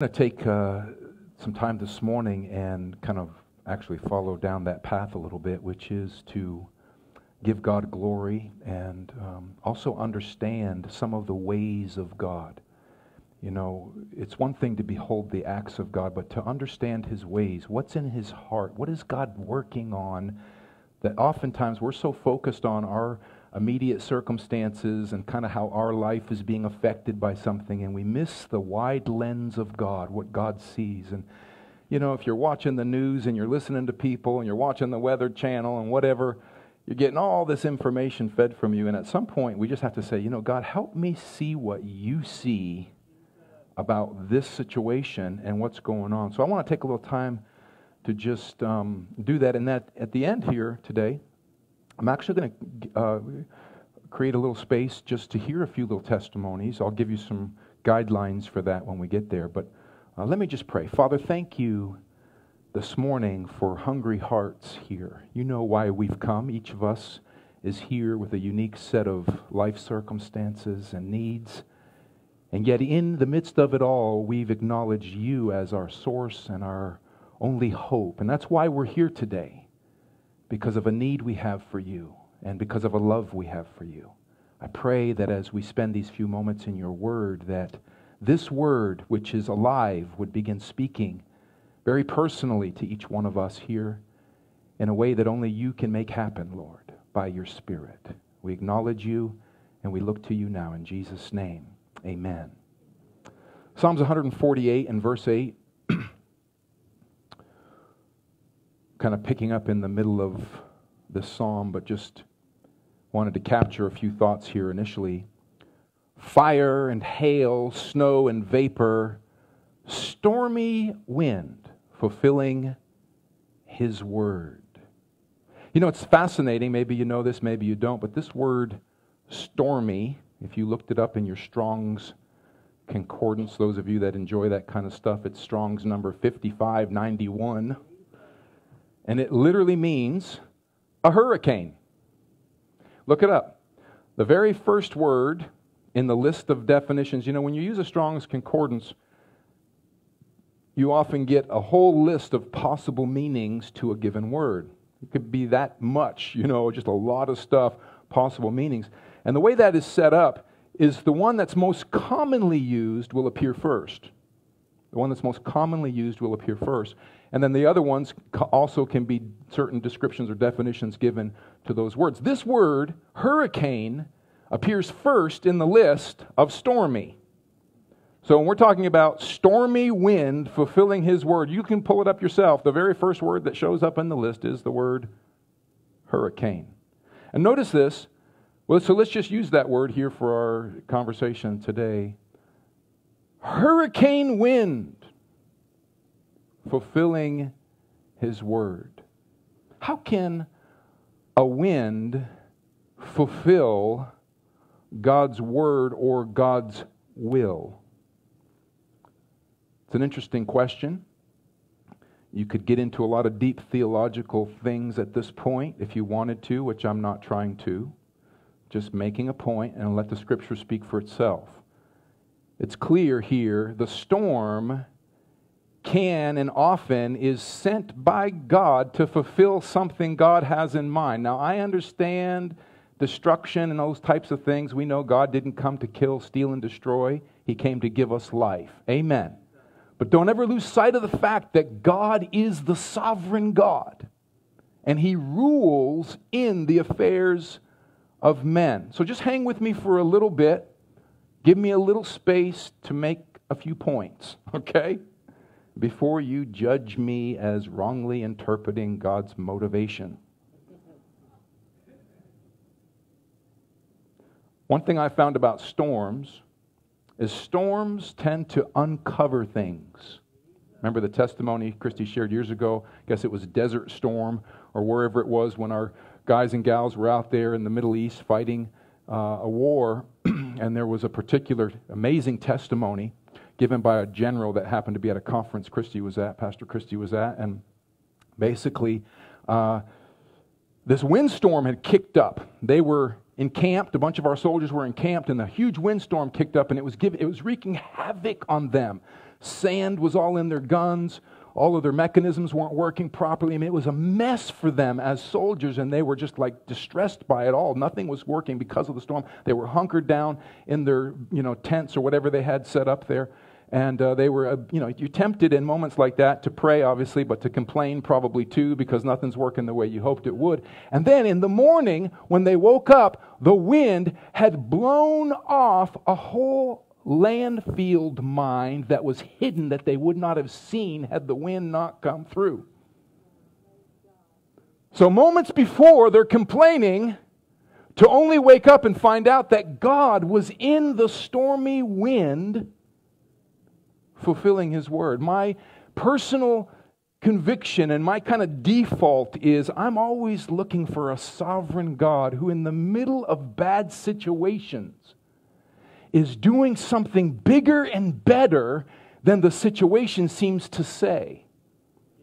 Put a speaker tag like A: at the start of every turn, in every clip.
A: going to take uh, some time this morning and kind of actually follow down that path a little bit, which is to give God glory and um, also understand some of the ways of God. You know, it's one thing to behold the acts of God, but to understand his ways. What's in his heart? What is God working on? That oftentimes we're so focused on our immediate circumstances and kind of how our life is being affected by something, and we miss the wide lens of God, what God sees. And, you know, if you're watching the news and you're listening to people and you're watching the Weather Channel and whatever, you're getting all this information fed from you. And at some point, we just have to say, you know, God, help me see what you see about this situation and what's going on. So I want to take a little time to just um, do that. And that at the end here today, I'm actually going to uh, create a little space just to hear a few little testimonies. I'll give you some guidelines for that when we get there. But uh, let me just pray. Father, thank you this morning for hungry hearts here. You know why we've come. Each of us is here with a unique set of life circumstances and needs. And yet, in the midst of it all, we've acknowledged you as our source and our only hope. And that's why we're here today because of a need we have for you and because of a love we have for you. I pray that as we spend these few moments in your word, that this word, which is alive, would begin speaking very personally to each one of us here in a way that only you can make happen, Lord, by your Spirit. We acknowledge you and we look to you now in Jesus' name. Amen. Psalms 148 and verse 8 kind of picking up in the middle of this psalm, but just wanted to capture a few thoughts here initially. Fire and hail, snow and vapor, stormy wind, fulfilling his word. You know, it's fascinating. Maybe you know this, maybe you don't, but this word stormy, if you looked it up in your Strong's concordance, those of you that enjoy that kind of stuff, it's Strong's number 5591 and it literally means a hurricane. Look it up. The very first word in the list of definitions, you know, when you use a Strong's Concordance, you often get a whole list of possible meanings to a given word. It could be that much, you know, just a lot of stuff, possible meanings. And the way that is set up is the one that's most commonly used will appear first. The one that's most commonly used will appear first. And then the other ones also can be certain descriptions or definitions given to those words. This word, hurricane, appears first in the list of stormy. So when we're talking about stormy wind fulfilling his word, you can pull it up yourself. The very first word that shows up in the list is the word hurricane. And notice this. Well, so let's just use that word here for our conversation today. Hurricane wind fulfilling his word. How can a wind fulfill God's word or God's will? It's an interesting question. You could get into a lot of deep theological things at this point if you wanted to, which I'm not trying to. Just making a point and let the scripture speak for itself. It's clear here the storm can and often is sent by God to fulfill something God has in mind. Now, I understand destruction and those types of things. We know God didn't come to kill, steal, and destroy, He came to give us life. Amen. But don't ever lose sight of the fact that God is the sovereign God and He rules in the affairs of men. So just hang with me for a little bit. Give me a little space to make a few points, okay? Before you judge me as wrongly interpreting God's motivation. One thing I found about storms is storms tend to uncover things. Remember the testimony Christy shared years ago? I guess it was a Desert Storm or wherever it was when our guys and gals were out there in the Middle East fighting uh, a war, and there was a particular amazing testimony given by a general that happened to be at a conference Christie was at, Pastor Christie was at, and basically, uh, this windstorm had kicked up. They were encamped. A bunch of our soldiers were encamped, and a huge windstorm kicked up, and it was, give, it was wreaking havoc on them. Sand was all in their guns. All of their mechanisms weren't working properly. I mean, it was a mess for them as soldiers, and they were just like distressed by it all. Nothing was working because of the storm. They were hunkered down in their, you know, tents or whatever they had set up there. And uh, they were, uh, you know, you're tempted in moments like that to pray, obviously, but to complain probably too because nothing's working the way you hoped it would. And then in the morning, when they woke up, the wind had blown off a whole landfield mine that was hidden that they would not have seen had the wind not come through. So, moments before, they're complaining to only wake up and find out that God was in the stormy wind fulfilling His word. My personal conviction and my kind of default is I'm always looking for a sovereign God who, in the middle of bad situations, is doing something bigger and better than the situation seems to say.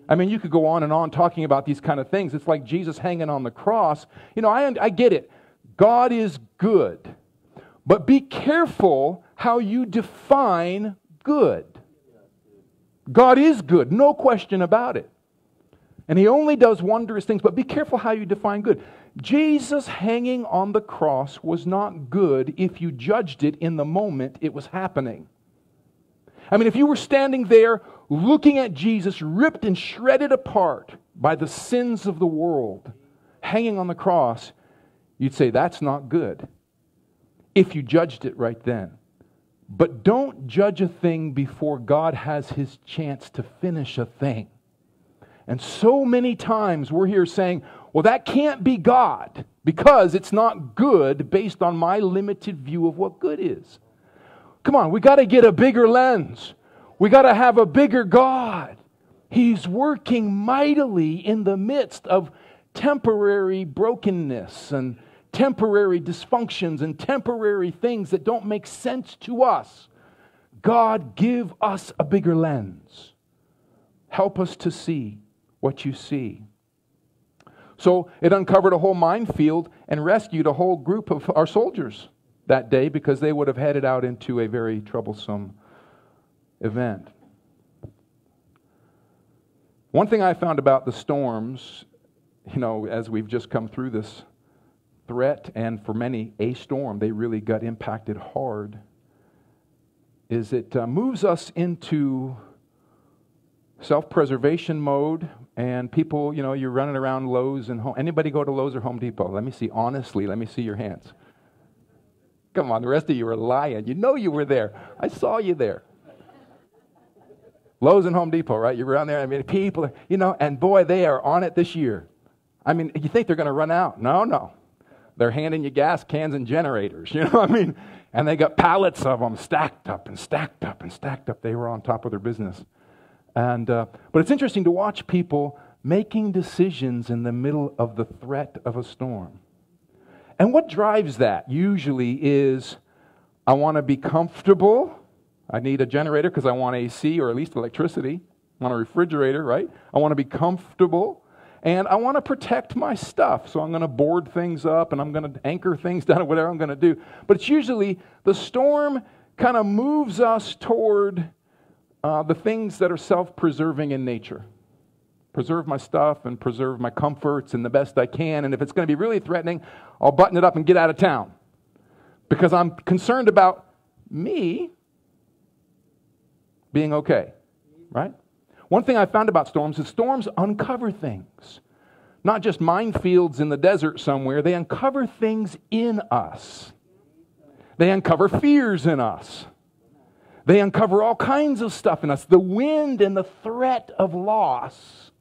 A: I mean, you could go on and on talking about these kind of things. It's like Jesus hanging on the cross. You know, I, I get it. God is good. But be careful how you define good. God is good, no question about it. And He only does wondrous things, but be careful how you define good. Jesus hanging on the cross was not good if you judged it in the moment it was happening. I mean, if you were standing there looking at Jesus ripped and shredded apart by the sins of the world, hanging on the cross, you'd say, that's not good if you judged it right then. But don't judge a thing before God has his chance to finish a thing. And so many times we're here saying, well, that can't be God because it's not good based on my limited view of what good is. Come on, we got to get a bigger lens. We got to have a bigger God. He's working mightily in the midst of temporary brokenness and temporary dysfunctions and temporary things that don't make sense to us. God, give us a bigger lens. Help us to see what you see. So it uncovered a whole minefield and rescued a whole group of our soldiers that day because they would have headed out into a very troublesome event. One thing I found about the storms, you know, as we've just come through this threat and for many a storm, they really got impacted hard, is it uh, moves us into self preservation mode. And people, you know, you're running around Lowe's and home. Anybody go to Lowe's or Home Depot? Let me see, honestly, let me see your hands. Come on, the rest of you are lying. You know you were there. I saw you there. Lowe's and Home Depot, right? You were around there. I mean, people, you know, and boy, they are on it this year. I mean, you think they're going to run out? No, no they're handing you gas cans and generators, you know what I mean? And they got pallets of them stacked up and stacked up and stacked up. They were on top of their business. And, uh, but it's interesting to watch people making decisions in the middle of the threat of a storm. And what drives that usually is I want to be comfortable. I need a generator because I want AC or at least electricity. I want a refrigerator, right? I want to be comfortable and I want to protect my stuff. So I'm going to board things up and I'm going to anchor things down or whatever I'm going to do. But it's usually the storm kind of moves us toward uh, the things that are self preserving in nature. Preserve my stuff and preserve my comforts and the best I can. And if it's going to be really threatening, I'll button it up and get out of town because I'm concerned about me being okay, right? One thing I found about storms is storms uncover things. Not just minefields in the desert somewhere, they uncover things in us. They uncover fears in us. They uncover all kinds of stuff in us. The wind and the threat of loss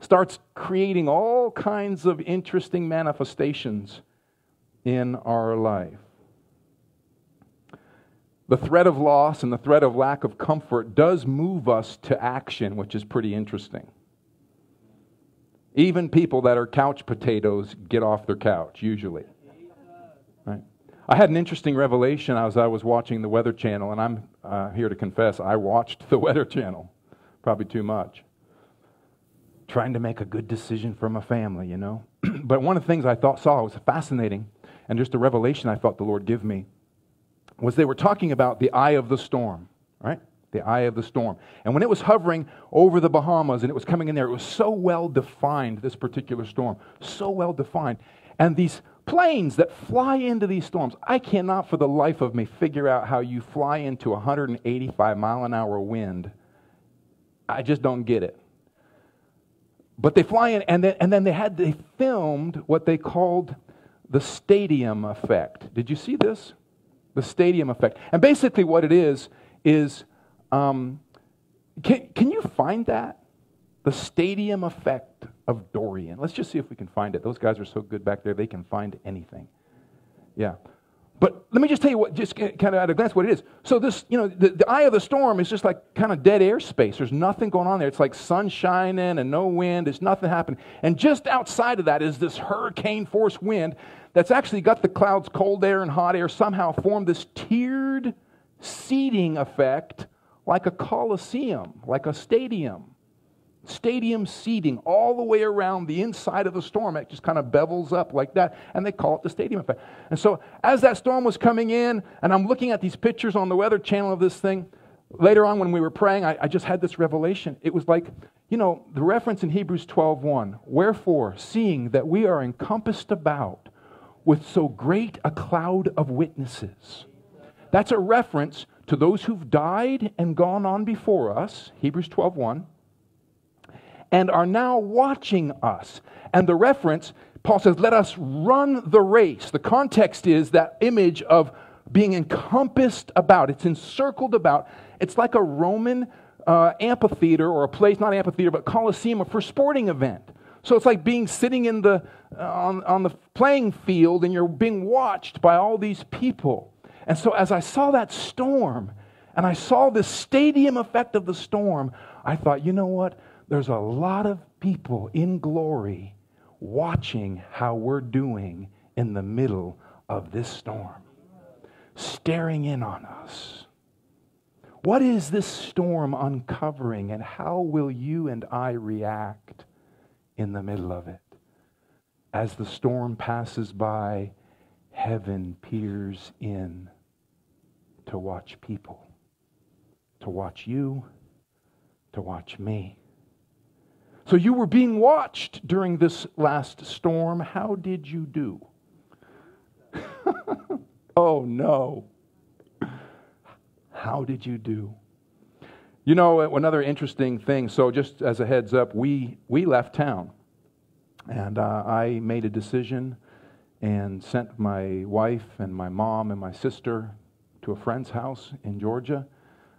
A: starts creating all kinds of interesting manifestations in our life. The threat of loss and the threat of lack of comfort does move us to action, which is pretty interesting. Even people that are couch potatoes get off their couch, usually. Right? I had an interesting revelation as I was watching the Weather Channel, and I'm uh, here to confess I watched the Weather Channel, probably too much. Trying to make a good decision for my family, you know. but one of the things I thought saw was fascinating, and just a revelation I felt the Lord give me was they were talking about the eye of the storm, right? the eye of the storm. And when it was hovering over the Bahamas and it was coming in there, it was so well defined, this particular storm, so well defined. And these planes that fly into these storms, I cannot for the life of me figure out how you fly into 185 mile an hour wind. I just don't get it. But they fly in, and then, and then they had they filmed what they called the stadium effect. Did you see this? The stadium effect. And basically, what it is is um, can, can you find that? The stadium effect of Dorian. Let's just see if we can find it. Those guys are so good back there, they can find anything. Yeah. But let me just tell you what, just kind of at a glance, what it is. So this, you know, the, the eye of the storm is just like kind of dead airspace. There's nothing going on there. It's like sun shining and no wind. There's nothing happening. And just outside of that is this hurricane force wind that's actually got the clouds, cold air and hot air, somehow formed this tiered seating effect like a coliseum, like a stadium. Stadium seating all the way around the inside of the storm. It just kind of bevels up like that, and they call it the stadium effect. And so, as that storm was coming in, and I'm looking at these pictures on the Weather Channel of this thing, later on when we were praying, I, I just had this revelation. It was like, you know, the reference in Hebrews 12:1, Wherefore, seeing that we are encompassed about with so great a cloud of witnesses. That's a reference to those who've died and gone on before us, Hebrews 12:1, and are now watching us. And the reference, Paul says, let us run the race. The context is that image of being encompassed about, it's encircled about. It's like a Roman uh, amphitheater or a place, not amphitheater, but coliseum for sporting event. So it's like being sitting in the, uh, on, on the playing field and you're being watched by all these people. And so as I saw that storm and I saw the stadium effect of the storm, I thought, you know what? There's a lot of people in glory watching how we're doing in the middle of this storm, staring in on us. What is this storm uncovering, and how will you and I react in the middle of it? As the storm passes by, heaven peers in to watch people, to watch you, to watch me. So you were being watched during this last storm. How did you do? oh no. How did you do? You know, another interesting thing. So, just as a heads up, we, we left town. And uh, I made a decision and sent my wife and my mom and my sister to a friend's house in Georgia.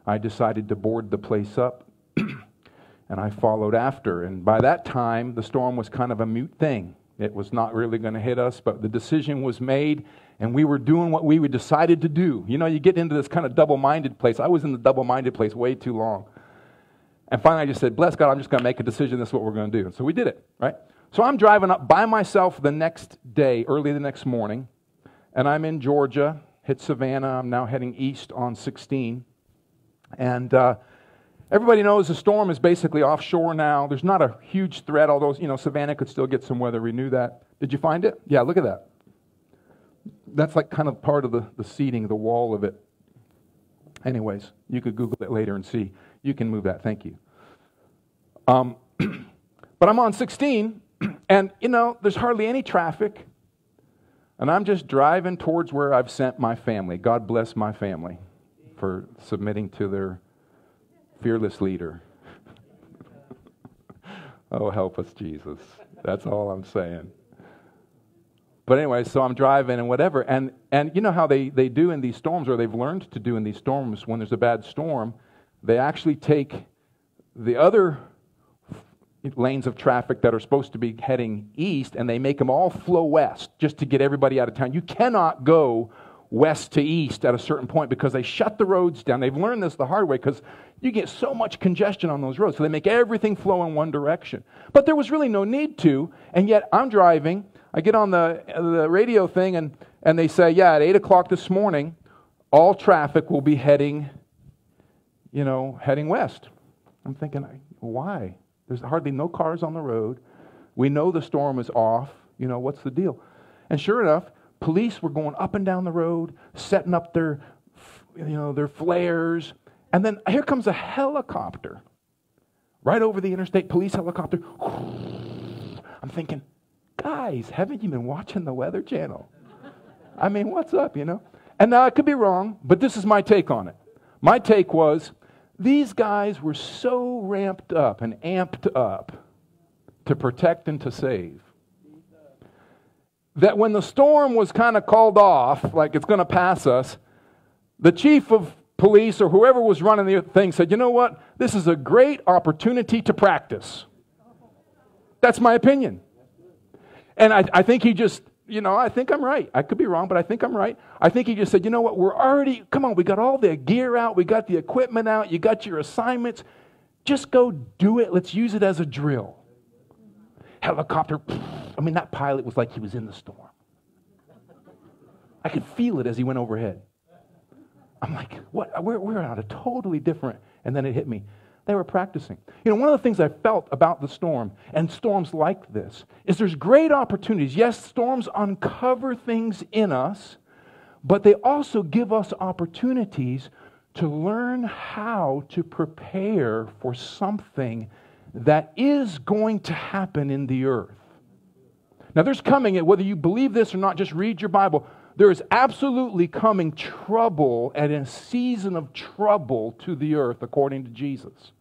A: I decided to board the place up and I followed after. And by that time, the storm was kind of a mute thing. It was not really going to hit us, but the decision was made, and we were doing what we decided to do. You know, you get into this kind of double minded place. I was in the double minded place way too long. And finally, I just said, Bless God, I'm just going to make a decision. This is what we're going to do. And so we did it, right? So I'm driving up by myself the next day, early the next morning, and I'm in Georgia, hit Savannah. I'm now heading east on 16. And uh, everybody knows the storm is basically offshore now. There's not a huge threat, although, you know, Savannah could still get some weather. We knew that. Did you find it? Yeah, look at that. That's like kind of part of the, the seating, the wall of it. Anyways, you could Google it later and see. You can move that. Thank you. Um, but I'm on 16, and, you know, there's hardly any traffic. And I'm just driving towards where I've sent my family. God bless my family for submitting to their fearless leader. oh, help us, Jesus. That's all I'm saying. But anyway, so I'm driving and whatever. And, and you know how they, they do in these storms, or they've learned to do in these storms when there's a bad storm? They actually take the other lanes of traffic that are supposed to be heading east and they make them all flow west just to get everybody out of town. You cannot go west to east at a certain point because they shut the roads down. They've learned this the hard way because you get so much congestion on those roads. So they make everything flow in one direction. But there was really no need to. And yet I'm driving. I get on the, the radio thing and, and they say, yeah, at 8 o'clock this morning, all traffic will be heading, you know, heading west. I'm thinking, why? There's hardly no cars on the road. We know the storm is off. You know, what's the deal? And sure enough, police were going up and down the road, setting up their, you know, their flares. And then here comes a helicopter right over the interstate police helicopter. I'm thinking, guys, haven't you been watching the Weather Channel? I mean, what's up, you know? And now I could be wrong, but this is my take on it. My take was these guys were so ramped up and amped up to protect and to save that when the storm was kind of called off, like it's going to pass us, the chief of police or whoever was running the thing said, you know what? This is a great opportunity to practice. That's my opinion. And I, I think he just, you know, I think I'm right. I could be wrong, but I think I'm right. I think he just said, you know what? We're already, come on, we got all the gear out, we got the equipment out, you got your assignments. Just go do it. Let's use it as a drill. Helicopter, I mean, that pilot was like he was in the storm. I could feel it as he went overhead. I'm like, what? We're, we're on a totally different. And then it hit me. They were practicing. You know, one of the things I felt about the storm and storms like this is there's great opportunities. Yes, storms uncover things in us, but they also give us opportunities to learn how to prepare for something that is going to happen in the earth. Now, there's coming, whether you believe this or not, just read your Bible. There is absolutely coming trouble and a season of trouble to the earth, according to Jesus.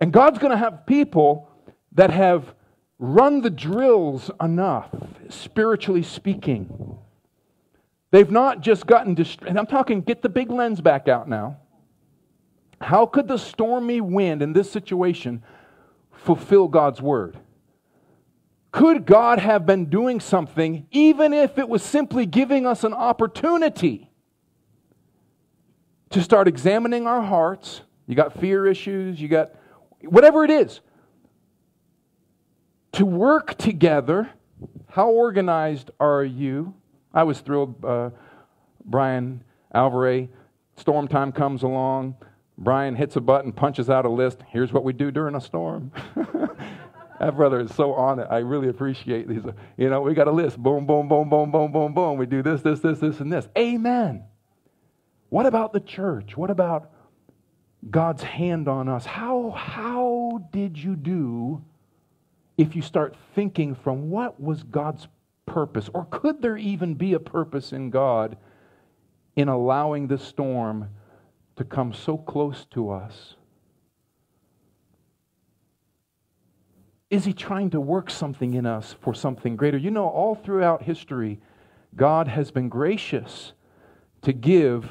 A: And God's going to have people that have run the drills enough, spiritually speaking. They've not just gotten distracted. And I'm talking, get the big lens back out now. How could the stormy wind in this situation fulfill God's word? Could God have been doing something, even if it was simply giving us an opportunity to start examining our hearts? You got fear issues, you got whatever it is. To work together. How organized are you? I was thrilled. Uh, Brian Alvarez, storm time comes along. Brian hits a button, punches out a list. Here's what we do during a storm. that brother is so on it. I really appreciate these. You know, we got a list. Boom, boom, boom, boom, boom, boom, boom. We do this, this, this, this, and this. Amen. What about the church? What about God's hand on us? How, how did you do if you start thinking from what was God's purpose? Or could there even be a purpose in God in allowing this storm to come so close to us? Is he trying to work something in us for something greater? You know, all throughout history, God has been gracious to give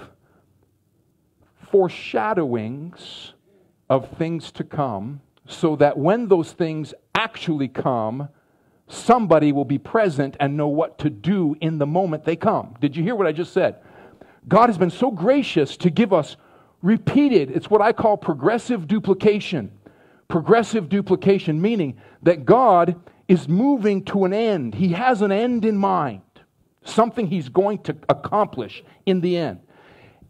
A: foreshadowings of things to come so that when those things actually come, somebody will be present and know what to do in the moment they come. Did you hear what I just said? God has been so gracious to give us repeated, it's what I call progressive duplication progressive duplication, meaning that God is moving to an end. He has an end in mind, something He's going to accomplish in the end.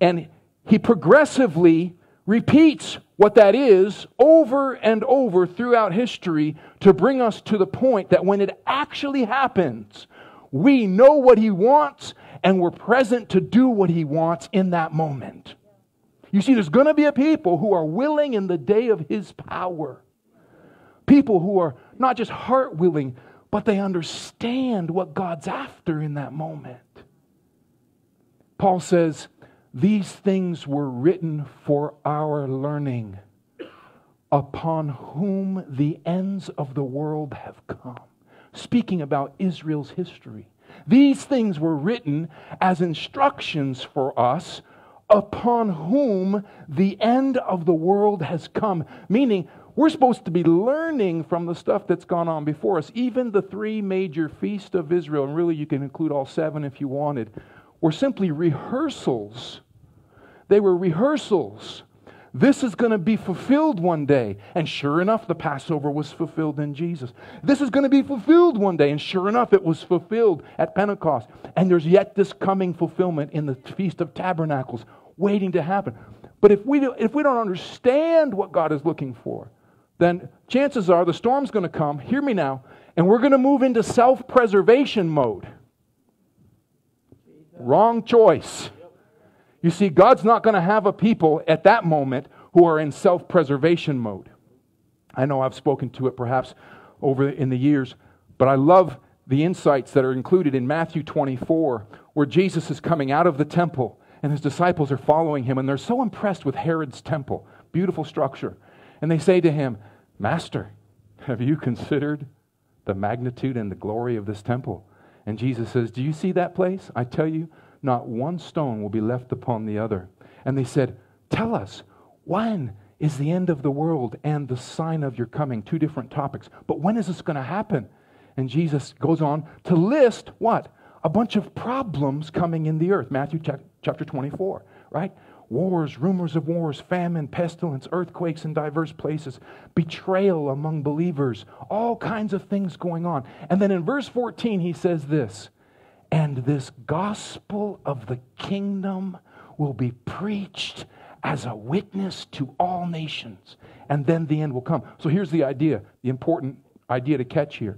A: And He progressively repeats what that is over and over throughout history to bring us to the point that when it actually happens, we know what He wants and we're present to do what He wants in that moment. You see, there's going to be a people who are willing in the day of his power. People who are not just heart willing, but they understand what God's after in that moment. Paul says, These things were written for our learning, upon whom the ends of the world have come. Speaking about Israel's history. These things were written as instructions for us upon whom the end of the world has come. Meaning, we're supposed to be learning from the stuff that's gone on before us. Even the three major feasts of Israel, and really you can include all seven if you wanted, were simply rehearsals. They were rehearsals. This is going to be fulfilled one day. And sure enough, the Passover was fulfilled in Jesus. This is going to be fulfilled one day. And sure enough, it was fulfilled at Pentecost. And there's yet this coming fulfillment in the Feast of Tabernacles waiting to happen. But if we, do, if we don't understand what God is looking for, then chances are the storm's going to come, hear me now, and we're going to move into self preservation mode. Wrong choice. You see, God's not going to have a people at that moment who are in self preservation mode. I know I've spoken to it perhaps over in the years, but I love the insights that are included in Matthew 24, where Jesus is coming out of the temple and his disciples are following him, and they're so impressed with Herod's temple, beautiful structure. And they say to him, Master, have you considered the magnitude and the glory of this temple? And Jesus says, Do you see that place? I tell you, not one stone will be left upon the other. And they said, Tell us, when is the end of the world and the sign of your coming? Two different topics. But when is this going to happen? And Jesus goes on to list what? A bunch of problems coming in the earth. Matthew chapter 24, right? Wars, rumors of wars, famine, pestilence, earthquakes in diverse places, betrayal among believers, all kinds of things going on. And then in verse 14, he says this And this gospel of the kingdom will be preached as a witness to all nations, and then the end will come. So here's the idea, the important idea to catch here.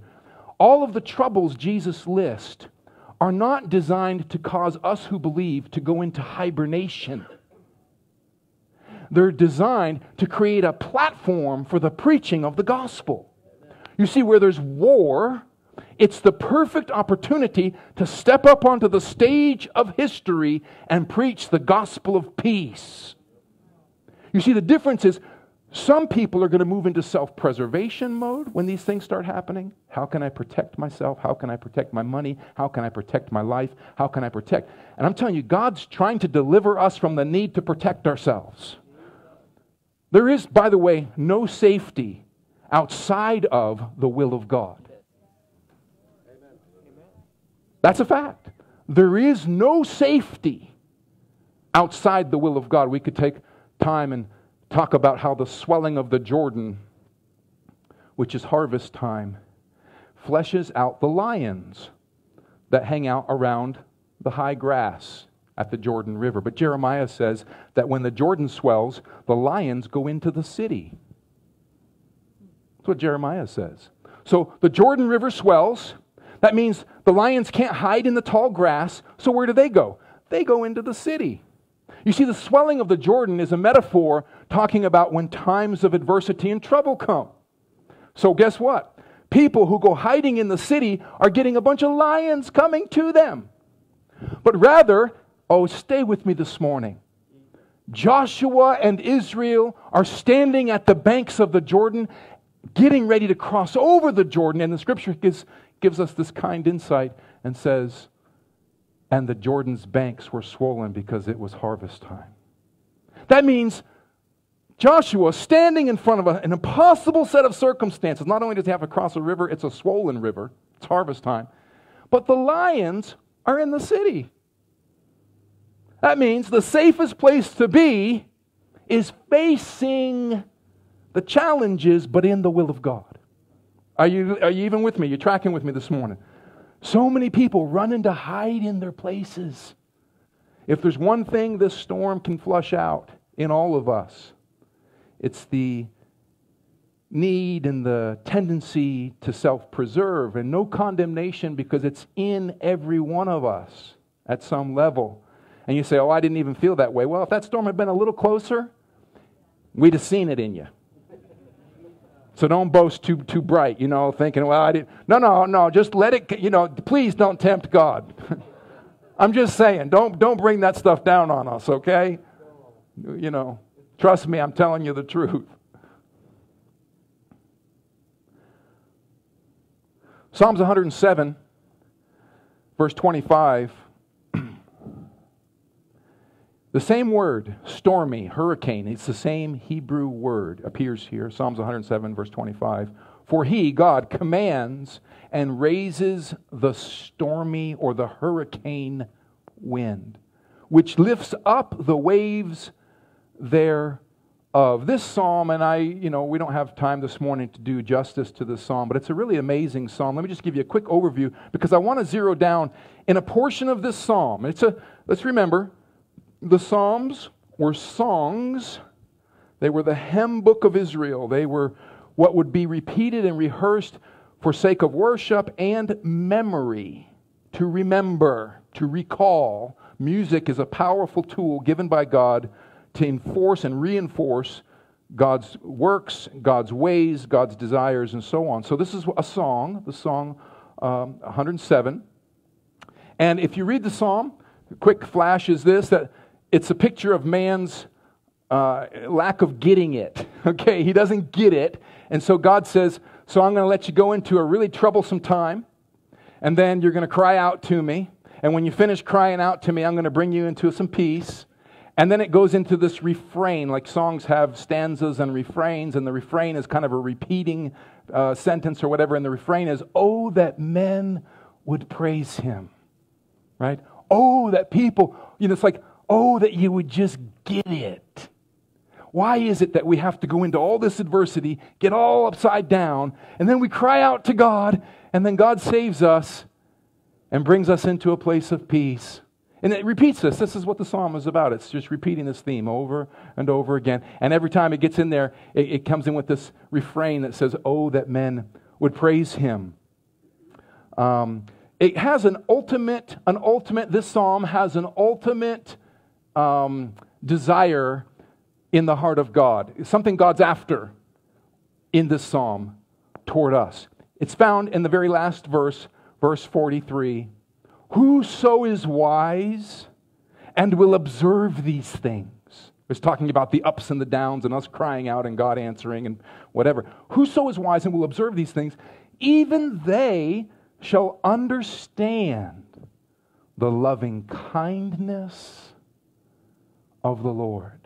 A: All of the troubles Jesus lists are not designed to cause us who believe to go into hibernation. They're designed to create a platform for the preaching of the gospel. You see, where there's war, it's the perfect opportunity to step up onto the stage of history and preach the gospel of peace. You see, the difference is some people are going to move into self preservation mode when these things start happening. How can I protect myself? How can I protect my money? How can I protect my life? How can I protect? And I'm telling you, God's trying to deliver us from the need to protect ourselves. There is, by the way, no safety outside of the will of God. That's a fact. There is no safety outside the will of God. We could take time and talk about how the swelling of the Jordan, which is harvest time, fleshes out the lions that hang out around the high grass at the Jordan River. But Jeremiah says that when the Jordan swells, the lions go into the city. That's what Jeremiah says. So the Jordan River swells. That means the lions can't hide in the tall grass. So where do they go? They go into the city. You see, the swelling of the Jordan is a metaphor talking about when times of adversity and trouble come. So, guess what? People who go hiding in the city are getting a bunch of lions coming to them. But rather, oh, stay with me this morning. Joshua and Israel are standing at the banks of the Jordan, getting ready to cross over the Jordan. And the scripture gives, gives us this kind insight and says, and the Jordan's banks were swollen because it was harvest time. That means Joshua standing in front of a, an impossible set of circumstances. Not only does he have to cross a river, it's a swollen river, it's harvest time, but the lions are in the city. That means the safest place to be is facing the challenges, but in the will of God. Are you, are you even with me? You're tracking with me this morning. So many people running to hide in their places. If there's one thing this storm can flush out in all of us, it's the need and the tendency to self preserve and no condemnation because it's in every one of us at some level. And you say, Oh, I didn't even feel that way. Well, if that storm had been a little closer, we'd have seen it in you. So don't boast too, too bright, you know, thinking, well, I didn't. No, no, no. Just let it, you know, please don't tempt God. I'm just saying, don't, don't bring that stuff down on us, okay? You know, trust me, I'm telling you the truth. Psalms 107, verse 25 the same word, stormy, hurricane, it's the same Hebrew word, appears here, Psalms 107, verse 25. For he, God, commands and raises the stormy or the hurricane wind, which lifts up the waves thereof. This psalm, and I, you know, we don't have time this morning to do justice to this psalm, but it's a really amazing psalm. Let me just give you a quick overview because I want to zero down in a portion of this psalm. It's a, let's remember, the Psalms were songs, they were the hymn book of Israel. They were what would be repeated and rehearsed for sake of worship and memory, to remember, to recall music is a powerful tool given by God to enforce and reinforce God's works, God's ways, God's desires, and so on. So, this is a song, the song um, 107. And if you read the psalm, quick flash is this that it's a picture of man's uh, lack of getting it. Okay, he doesn't get it. And so God says, So I'm going to let you go into a really troublesome time, and then you're going to cry out to me. And when you finish crying out to me, I'm going to bring you into some peace. And then it goes into this refrain, like songs have stanzas and refrains, and the refrain is kind of a repeating uh, sentence or whatever. And the refrain is, Oh, that men would praise him, right? Oh, that people, you know, it's like, Oh, that you would just get it. Why is it that we have to go into all this adversity, get all upside down, and then we cry out to God, and then God saves us and brings us into a place of peace? And it repeats this. This is what the psalm is about. It's just repeating this theme over and over again. And every time it gets in there, it, it comes in with this refrain that says, Oh, that men would praise him. Um, it has an ultimate, an ultimate, this psalm has an ultimate um, desire in the heart of God. It's something God's after in this psalm toward us. It's found in the very last verse, verse 43. Whoso is wise and will observe these things. It's talking about the ups and the downs and us crying out and God answering and whatever. Whoso is wise and will observe these things, even they shall understand the loving kindness of the Lord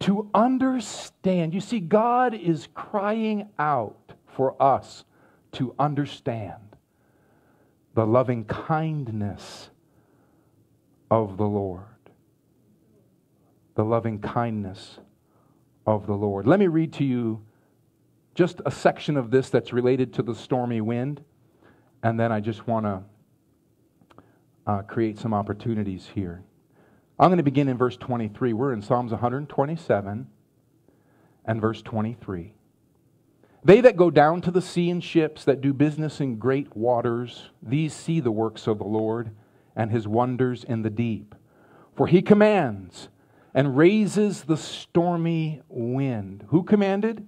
A: to understand. You see, God is crying out for us to understand the loving kindness of the Lord. The loving kindness of the Lord. Let me read to you just a section of this that's related to the stormy wind, and then I just want to uh, create some opportunities here. I'm going to begin in verse 23. We're in Psalms 127 and verse 23. They that go down to the sea in ships that do business in great waters, these see the works of the Lord and his wonders in the deep. For he commands and raises the stormy wind. Who commanded?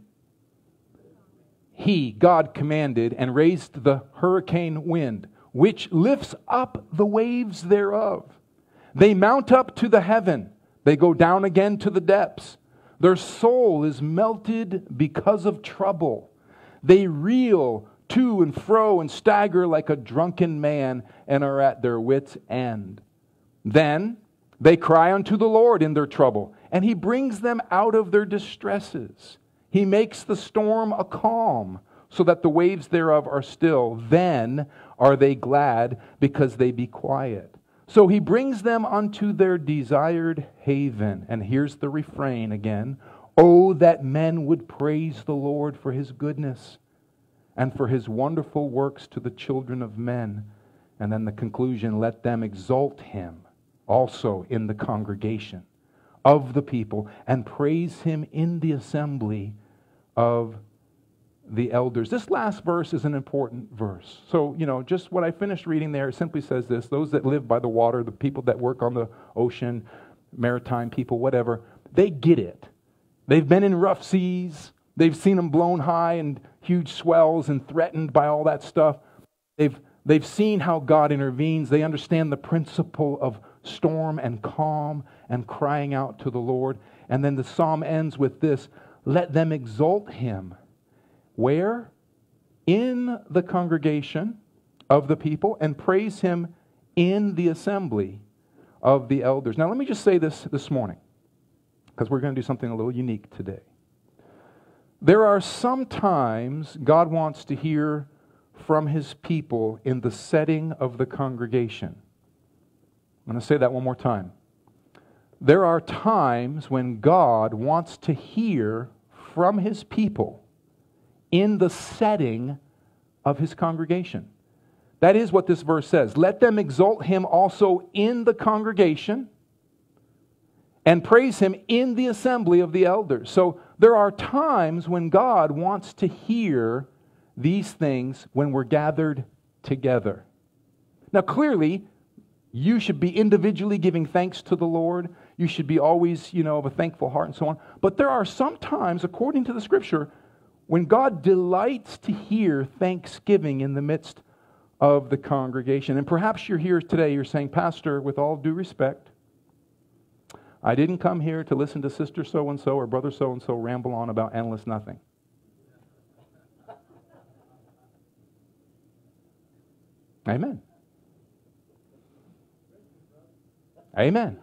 A: He, God, commanded and raised the hurricane wind, which lifts up the waves thereof. They mount up to the heaven, they go down again to the depths. Their soul is melted because of trouble. They reel to and fro and stagger like a drunken man and are at their wits' end. Then they cry unto the Lord in their trouble, and he brings them out of their distresses. He makes the storm a calm, so that the waves thereof are still. Then are they glad because they be quiet. So he brings them unto their desired haven. And here's the refrain again Oh, that men would praise the Lord for his goodness and for his wonderful works to the children of men. And then the conclusion let them exalt him also in the congregation of the people and praise him in the assembly of the elders. This last verse is an important verse. So, you know, just what I finished reading there simply says this those that live by the water, the people that work on the ocean, maritime people, whatever, they get it. They've been in rough seas, they've seen them blown high and huge swells and threatened by all that stuff. They've, they've seen how God intervenes, they understand the principle of storm and calm and crying out to the Lord. And then the psalm ends with this let them exalt him where? In the congregation of the people and praise him in the assembly of the elders. Now, let me just say this this morning, because we're going to do something a little unique today. There are some times God wants to hear from his people in the setting of the congregation. I'm going to say that one more time. There are times when God wants to hear from his people in the setting of his congregation. That is what this verse says. Let them exalt him also in the congregation and praise him in the assembly of the elders. So there are times when God wants to hear these things when we're gathered together. Now, clearly, You should be individually giving thanks to the Lord. You should be always, you know, of a thankful heart and so on. But there are some times, according to the scripture, when God delights to hear thanksgiving in the midst of the congregation. And perhaps you're here today, you're saying, Pastor, with all due respect, I didn't come here to listen to sister so and so or brother so and so ramble on about endless nothing. Amen. Amen.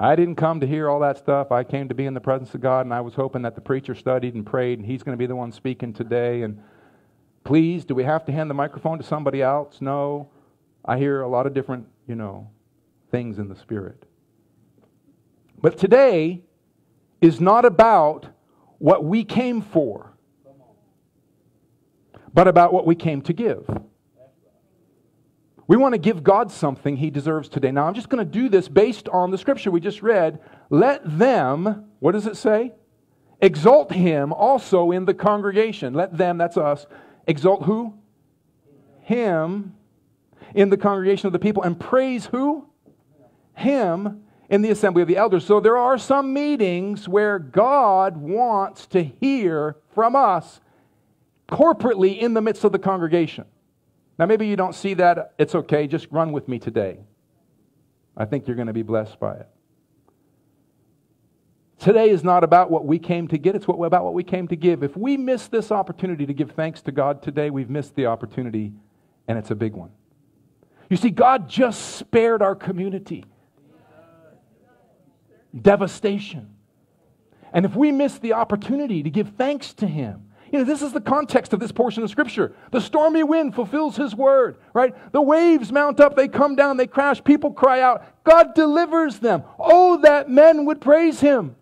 A: I didn't come to hear all that stuff. I came to be in the presence of God, and I was hoping that the preacher studied and prayed, and he's going to be the one speaking today. And please, do we have to hand the microphone to somebody else? No. I hear a lot of different, you know, things in the Spirit. But today is not about what we came for, but about what we came to give. We want to give God something he deserves today. Now, I'm just going to do this based on the scripture we just read. Let them, what does it say? Exalt him also in the congregation. Let them, that's us, exalt who? Him in the congregation of the people and praise who? Him in the assembly of the elders. So there are some meetings where God wants to hear from us corporately in the midst of the congregation. Now, maybe you don't see that. It's okay. Just run with me today. I think you're going to be blessed by it. Today is not about what we came to get, it's what, about what we came to give. If we miss this opportunity to give thanks to God today, we've missed the opportunity, and it's a big one. You see, God just spared our community devastation. And if we miss the opportunity to give thanks to Him, you know, this is the context of this portion of Scripture. The stormy wind fulfills His word, right? The waves mount up, they come down, they crash, people cry out. God delivers them. Oh, that men would praise Him,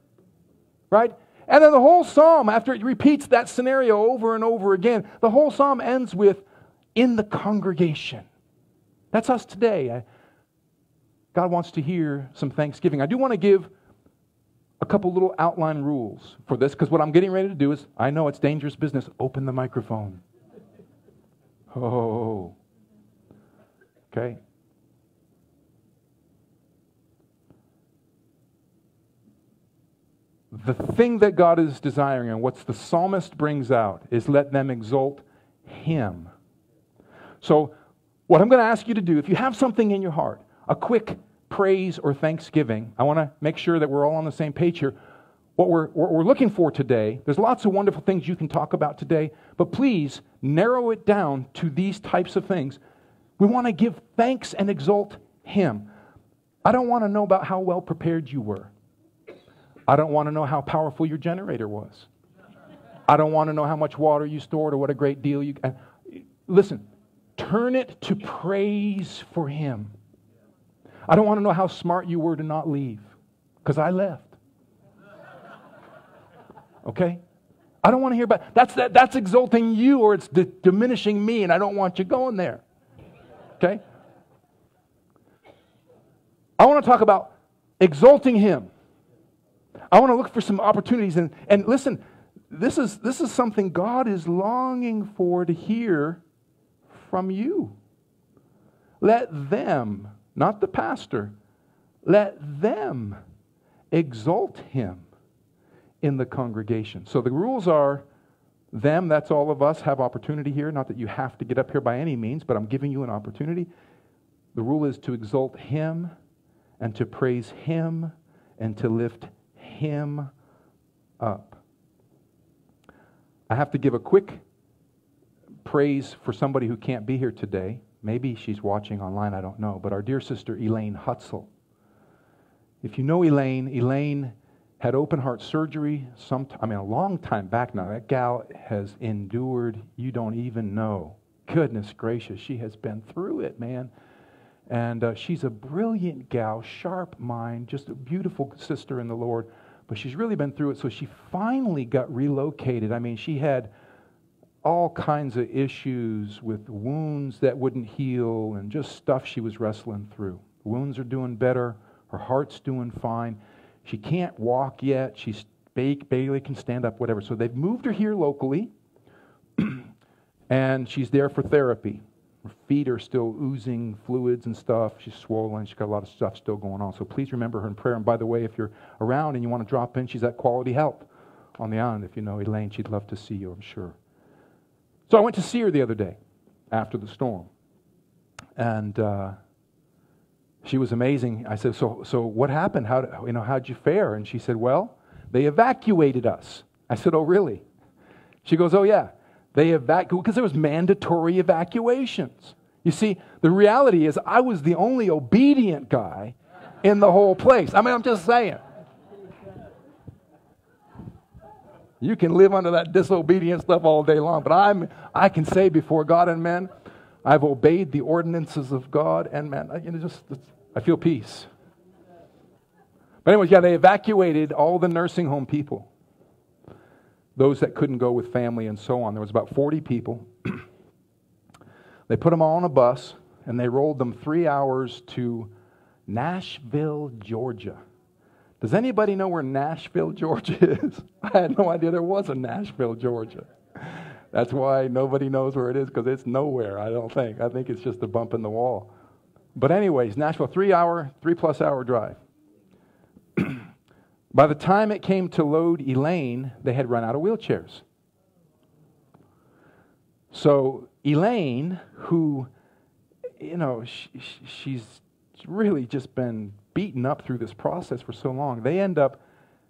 A: right? And then the whole psalm, after it repeats that scenario over and over again, the whole psalm ends with, in the congregation. That's us today. God wants to hear some thanksgiving. I do want to give a couple little outline rules for this because what I'm getting ready to do is I know it's dangerous business. Open the microphone. Oh. Okay. The thing that God is desiring and what the psalmist brings out is let them exalt him. So, what I'm going to ask you to do, if you have something in your heart, a quick praise or thanksgiving. I want to make sure that we're all on the same page here. What we're, what we're looking for today, there's lots of wonderful things you can talk about today, but please narrow it down to these types of things. We want to give thanks and exalt Him. I don't want to know about how well prepared you were. I don't want to know how powerful your generator was. I don't want to know how much water you stored or what a great deal you. Listen, turn it to praise for Him. I don't want to know how smart you were to not leave because I left. Okay? I don't want to hear about that's that, that's exalting you or it's di- diminishing me and I don't want you going there. Okay? I want to talk about exalting him. I want to look for some opportunities and and listen, this is this is something God is longing for to hear from you. Let them not the pastor. Let them exalt him in the congregation. So the rules are them, that's all of us, have opportunity here. Not that you have to get up here by any means, but I'm giving you an opportunity. The rule is to exalt him and to praise him and to lift him up. I have to give a quick praise for somebody who can't be here today. Maybe she's watching online, I don't know. But our dear sister Elaine Hutzel. If you know Elaine, Elaine had open heart surgery some I mean a long time back now. That gal has endured, you don't even know. Goodness gracious, she has been through it, man. And uh, she's a brilliant gal, sharp mind, just a beautiful sister in the Lord. But she's really been through it. So she finally got relocated. I mean, she had all kinds of issues with wounds that wouldn't heal and just stuff she was wrestling through. Wounds are doing better. Her heart's doing fine. She can't walk yet. She's barely can stand up, whatever. So they've moved her here locally, and she's there for therapy. Her feet are still oozing fluids and stuff. She's swollen. She's got a lot of stuff still going on. So please remember her in prayer. And by the way, if you're around and you want to drop in, she's at Quality Health on the island. If you know Elaine, she'd love to see you, I'm sure. So I went to see her the other day after the storm. And uh, she was amazing. I said, so, so what happened? How, you know, how'd you fare? And she said, well, they evacuated us. I said, oh, really? She goes, oh, yeah. They evacuated, because there was mandatory evacuations. You see, the reality is I was the only obedient guy in the whole place. I mean, I'm just saying. You can live under that disobedient stuff all day long, but I'm, I can say before God and men, I've obeyed the ordinances of God and men. You know, just I feel peace. But anyways, yeah, they evacuated all the nursing home people those that couldn't go with family and so on. There was about 40 people. they put them all on a bus and they rolled them three hours to Nashville, Georgia. Does anybody know where Nashville, Georgia is? I had no idea there was a Nashville, Georgia. That's why nobody knows where it is because it's nowhere, I don't think. I think it's just a bump in the wall. But, anyways, Nashville, three hour, three plus hour drive. By the time it came to load Elaine, they had run out of wheelchairs. So Elaine, who, you know, she, she's really just been beaten up through this process for so long, they end up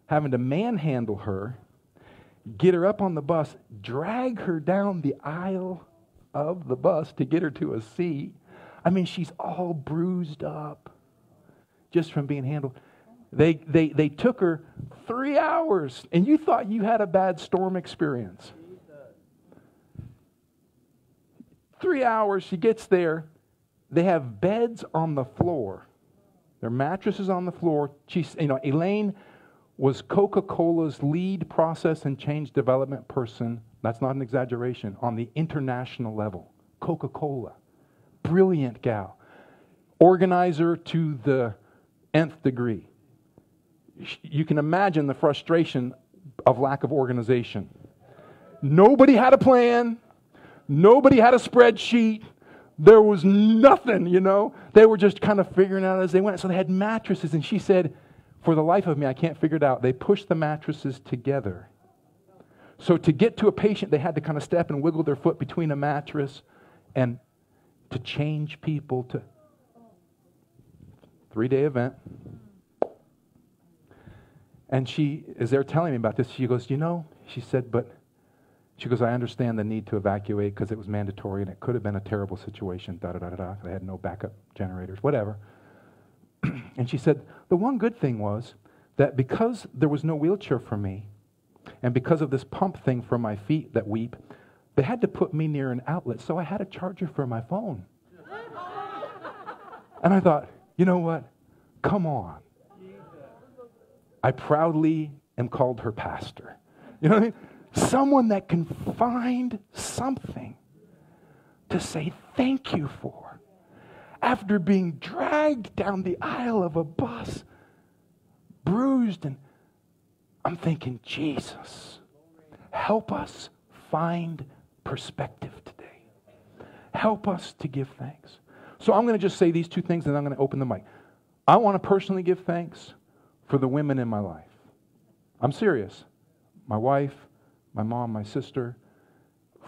A: having to manhandle her, get her up on the bus, drag her down the aisle of the bus to get her to a seat. I mean, she's all bruised up just from being handled. They, they, they took her three hours, and you thought you had a bad storm experience. Three hours, she gets there. They have beds on the floor. Their mattresses on the floor. She's, you know, Elaine was Coca Cola's lead process and change development person. That's not an exaggeration. On the international level, Coca Cola. Brilliant gal. Organizer to the nth degree you can imagine the frustration of lack of organization. Nobody had a plan, nobody had a spreadsheet. There was nothing, you know. They were just kind of figuring out as they went. So they had mattresses, and she said, For the life of me, I can't figure it out. They pushed the mattresses together. So to get to a patient, they had to kind of step and wiggle their foot between a mattress and to change people to three day event. And she is there telling me about this. She goes, You know, she said, but she goes, I understand the need to evacuate because it was mandatory and it could have been a terrible situation. Da da da da. They had no backup generators, whatever. and she said, The one good thing was that because there was no wheelchair for me and because of this pump thing for my feet that weep, they had to put me near an outlet. So I had a charger for my phone. and I thought, You know what? Come on. I proudly am called her pastor. You know what I mean? Someone that can find something to say thank you for after being dragged down the aisle of a bus, bruised, and I'm thinking, Jesus, help us find perspective today. Help us to give thanks. So I'm going to just say these two things and I'm going to open the mic. I want to personally give thanks for the women in my life. I'm serious. My wife, my mom, my sister,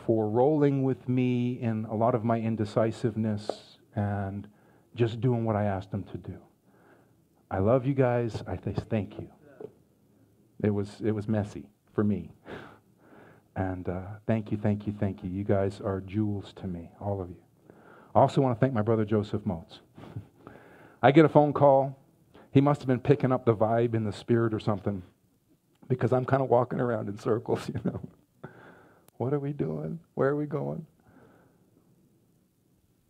A: for rolling with me in a lot of my indecisiveness and just doing what I asked them to do. I love you guys. I say thank you. It was, it was messy for me. And uh, thank you, thank you, thank you. You guys are jewels to me, all of you. I also want to thank my brother Joseph Motes. I get a phone call he must have been picking up the vibe in the spirit or something because I'm kind of walking around in circles, you know. what are we doing? Where are we going?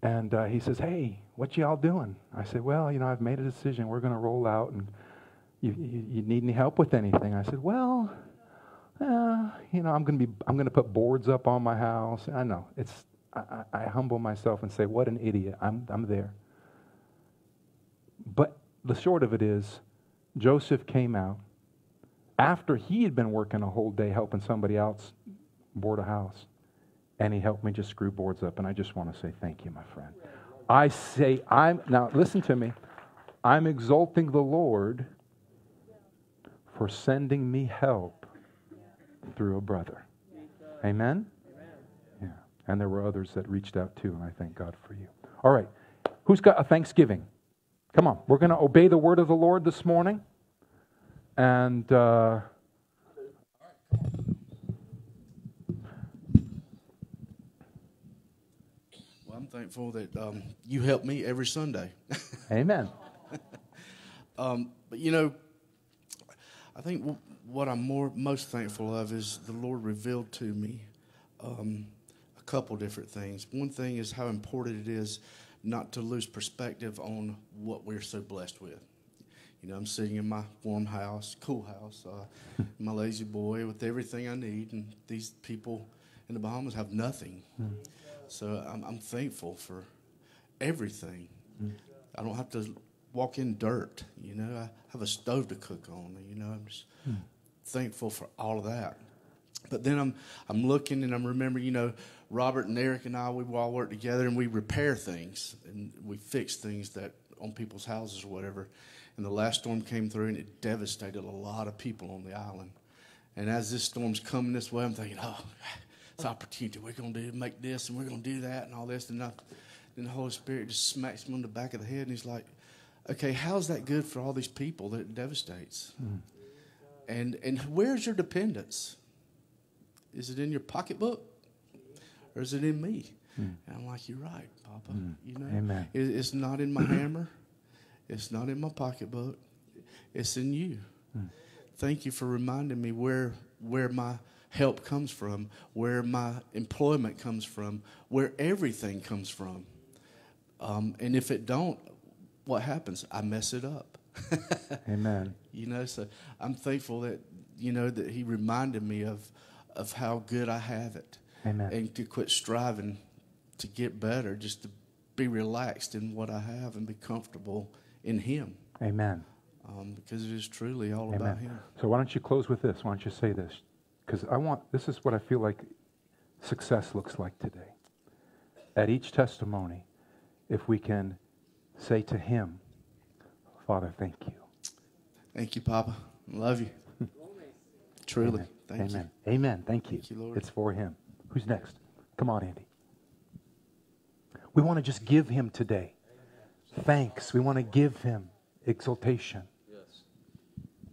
A: And uh, he says, Hey, what y'all doing? I said, Well, you know, I've made a decision. We're going to roll out, and you, you, you, need any help with anything? I said, Well, uh, you know, I'm going to be, I'm going to put boards up on my house. I know it's, I, I humble myself and say, What an idiot! I'm, I'm there. But the short of it is, Joseph came out after he had been working a whole day helping somebody else board a house. and he helped me just screw boards up. And I just want to say thank you, my friend. I say, I'm, now listen to me. I'm exalting the Lord for sending me help through a brother. Amen? Yeah. And there were others that reached out too, and I thank God for you. All right. Who's got a Thanksgiving? Come on. We're going to obey the word of the Lord this morning. And. Uh,
B: I'm thankful that um, you help me every Sunday.
A: Amen.
B: um, but you know, I think w- what I'm more most thankful of is the Lord revealed to me um, a couple different things. One thing is how important it is not to lose perspective on what we're so blessed with. You know, I'm sitting in my warm house, cool house, uh, my La-Z-Boy with everything I need, and these people in the Bahamas have nothing. Mm. So I'm, I'm thankful for everything. Mm. I don't have to walk in dirt. You know, I have a stove to cook on. You know, I'm just mm. thankful for all of that. But then I'm I'm looking and I'm remembering, you know, Robert and Eric and I we all work together and we repair things and we fix things that on people's houses or whatever. And the last storm came through and it devastated a lot of people on the island. And as this storm's coming this way, I'm thinking, oh, it's opportunity. We're going to do make this and we're going to do that and all this. And I, then the Holy Spirit just smacks me on the back of the head and he's like, okay, how's that good for all these people that it devastates? Mm. And, and where's your dependence? Is it in your pocketbook or is it in me? Mm. And I'm like, you're right, Papa. Mm. You know,
A: Amen.
B: It, it's not in my hammer. It's not in my pocketbook. It's in you. Hmm. Thank you for reminding me where where my help comes from, where my employment comes from, where everything comes from. Um, and if it don't, what happens? I mess it up.
A: Amen.
B: You know, so I'm thankful that you know that He reminded me of of how good I have it.
A: Amen.
B: And to quit striving to get better, just to be relaxed in what I have and be comfortable in Him.
A: Amen.
B: Um, because it is truly all Amen. about Him.
A: So why don't you close with this? Why don't you say this? Because I want, this is what I feel like success looks like today. At each testimony, if we can say to Him, Father, thank you.
B: Thank you, Papa. Love you. Truly.
A: Amen.
B: Thank
A: Amen.
B: you.
A: Amen. Thank you.
B: Thank you, Lord.
A: It's for Him. Who's next? Come on, Andy. We want to just give Him today thanks. We want to give Him exaltation. Yes.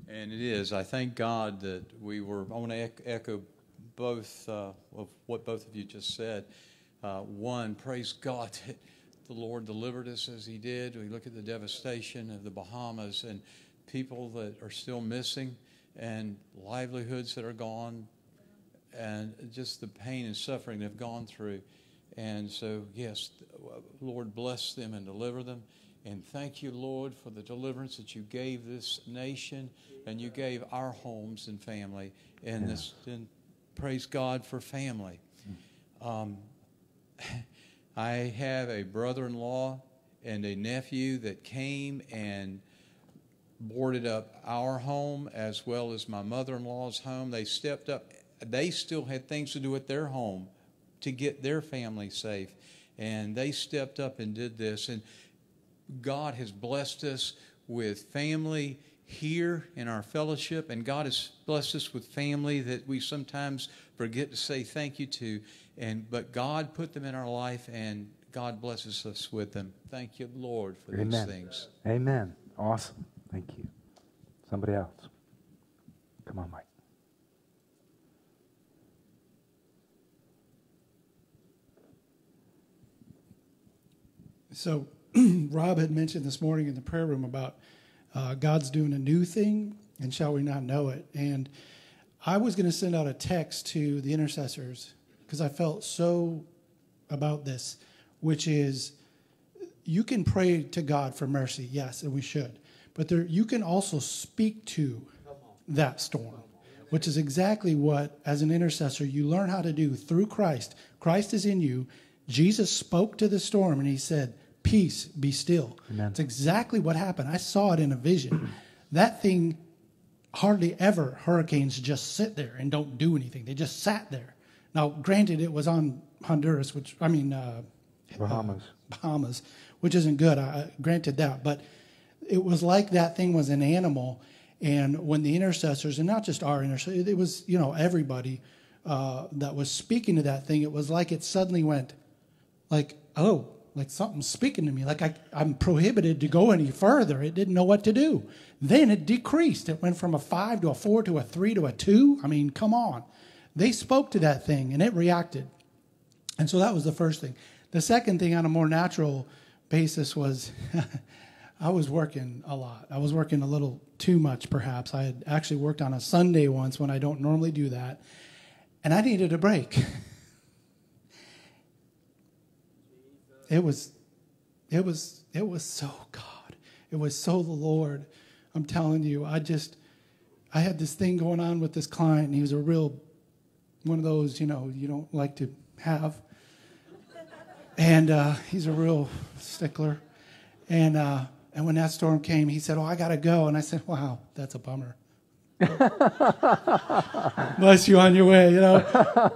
C: And it is. I thank God that we were. I want to echo both uh, of what both of you just said. Uh, one, praise God that the Lord delivered us as He did. We look at the devastation of the Bahamas and people that are still missing, and livelihoods that are gone, and just the pain and suffering they've gone through. And so, yes, Lord bless them and deliver them. And thank you, Lord, for the deliverance that you gave this nation and you gave our homes and family. And this, and praise God for family. Um, I have a brother-in-law and a nephew that came and boarded up our home as well as my mother-in-law's home. They stepped up. They still had things to do at their home to get their family safe, and they stepped up and did this. And God has blessed us with family here in our fellowship, and God has blessed us with family that we sometimes forget to say thank you to. And but God put them in our life, and God blesses us with them. Thank you, Lord, for
A: Amen.
C: these things.
A: Amen. Awesome. Thank you. Somebody else. Come on, Mike.
D: So Rob had mentioned this morning in the prayer room about uh, God's doing a new thing, and shall we not know it? And I was going to send out a text to the intercessors because I felt so about this, which is you can pray to God for mercy, yes, and we should, but there, you can also speak to that storm, which is exactly what, as an intercessor, you learn how to do through Christ. Christ is in you. Jesus spoke to the storm and he said, peace, be still.
A: Amen.
D: It's exactly what happened. I saw it in a vision. that thing, hardly ever hurricanes just sit there and don't do anything. They just sat there. Now, granted, it was on Honduras, which I mean uh,
A: Bahamas.
D: Bahamas, which isn't good. I granted that, but it was like that thing was an animal. And when the intercessors, and not just our intercessors, it was you know everybody uh, that was speaking to that thing. It was like it suddenly went, like oh, like something's speaking to me. Like I, I'm prohibited to go any further. It didn't know what to do. Then it decreased. It went from a five to a four to a three to a two. I mean, come on. They spoke to that thing and it reacted. And so that was the first thing. The second thing on a more natural basis was I was working a lot. I was working a little too much, perhaps. I had actually worked on a Sunday once when I don't normally do that. And I needed a break. it was it was it was so God. It was so the Lord. I'm telling you, I just I had this thing going on with this client, and he was a real one of those, you know, you don't like to have. And uh, he's a real stickler. And, uh, and when that storm came, he said, Oh, I got to go. And I said, Wow, that's a bummer. Bless you on your way, you know.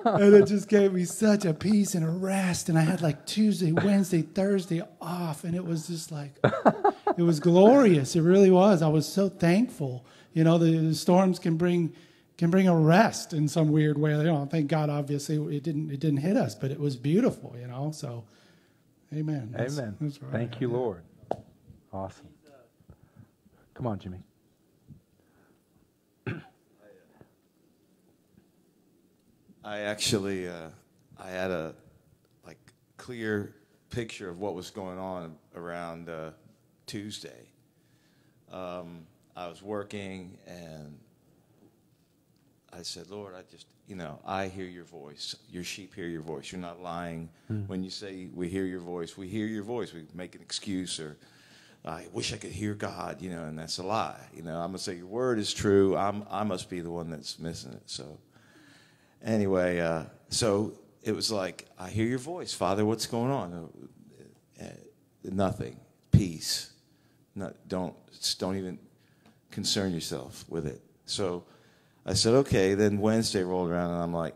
D: And it just gave me such a peace and a rest. And I had like Tuesday, Wednesday, Thursday off. And it was just like, it was glorious. It really was. I was so thankful. You know, the, the storms can bring can bring a rest in some weird way. You know, thank God, obviously, it didn't it didn't hit us, but it was beautiful. You know, so Amen.
A: That's, Amen. That's right. Thank you, Lord. Awesome. Come on, Jimmy.
E: I actually uh, I had a like clear picture of what was going on around uh, Tuesday. Um, I was working and I said, Lord, I just, you know, I hear your voice. Your sheep hear your voice. You're not lying. Mm. When you say we hear your voice, we hear your voice. We make an excuse or I wish I could hear God, you know, and that's a lie. You know, I'm gonna say your word is true. I'm I must be the one that's missing it. So anyway, uh, so it was like I hear your voice, Father. What's going on? Uh, nothing. Peace. Not, don't don't even concern yourself with it. So I said, okay. Then Wednesday rolled around, and I'm like,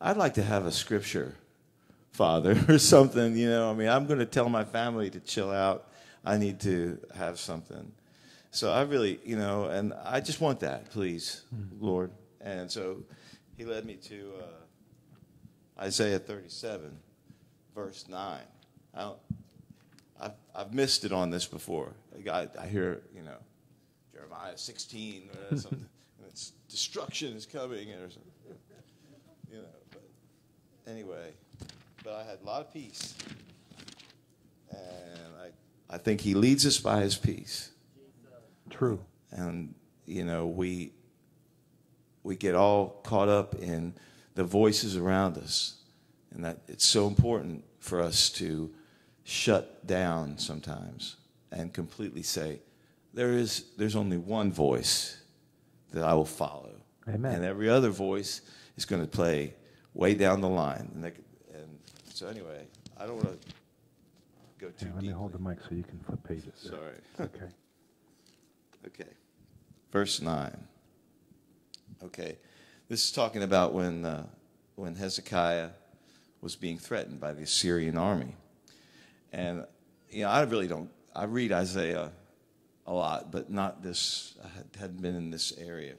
E: I'd like to have a scripture, Father, or something. You know, I mean, I'm going to tell my family to chill out. I need to have something. So I really, you know, and I just want that, please, mm-hmm. Lord. And so he led me to uh, Isaiah 37, verse 9. I have I've missed it on this before. I, I hear, you know, Jeremiah 16 or something it's destruction is coming, or you know. But anyway, but I had a lot of peace, and I I think He leads us by His peace.
A: True.
E: And you know we we get all caught up in the voices around us, and that it's so important for us to shut down sometimes and completely say there is there's only one voice that I will follow.
A: Amen.
E: And every other voice is going to play way down the line. And, they, and so, anyway, I don't want to go too
A: yeah, Let me hold the mic so you can flip pages.
E: Sorry.
A: okay.
E: Okay. Verse 9. Okay. This is talking about when, uh, when Hezekiah was being threatened by the Assyrian army. And, you know, I really don't, I read Isaiah a lot, but not this. I hadn't been in this area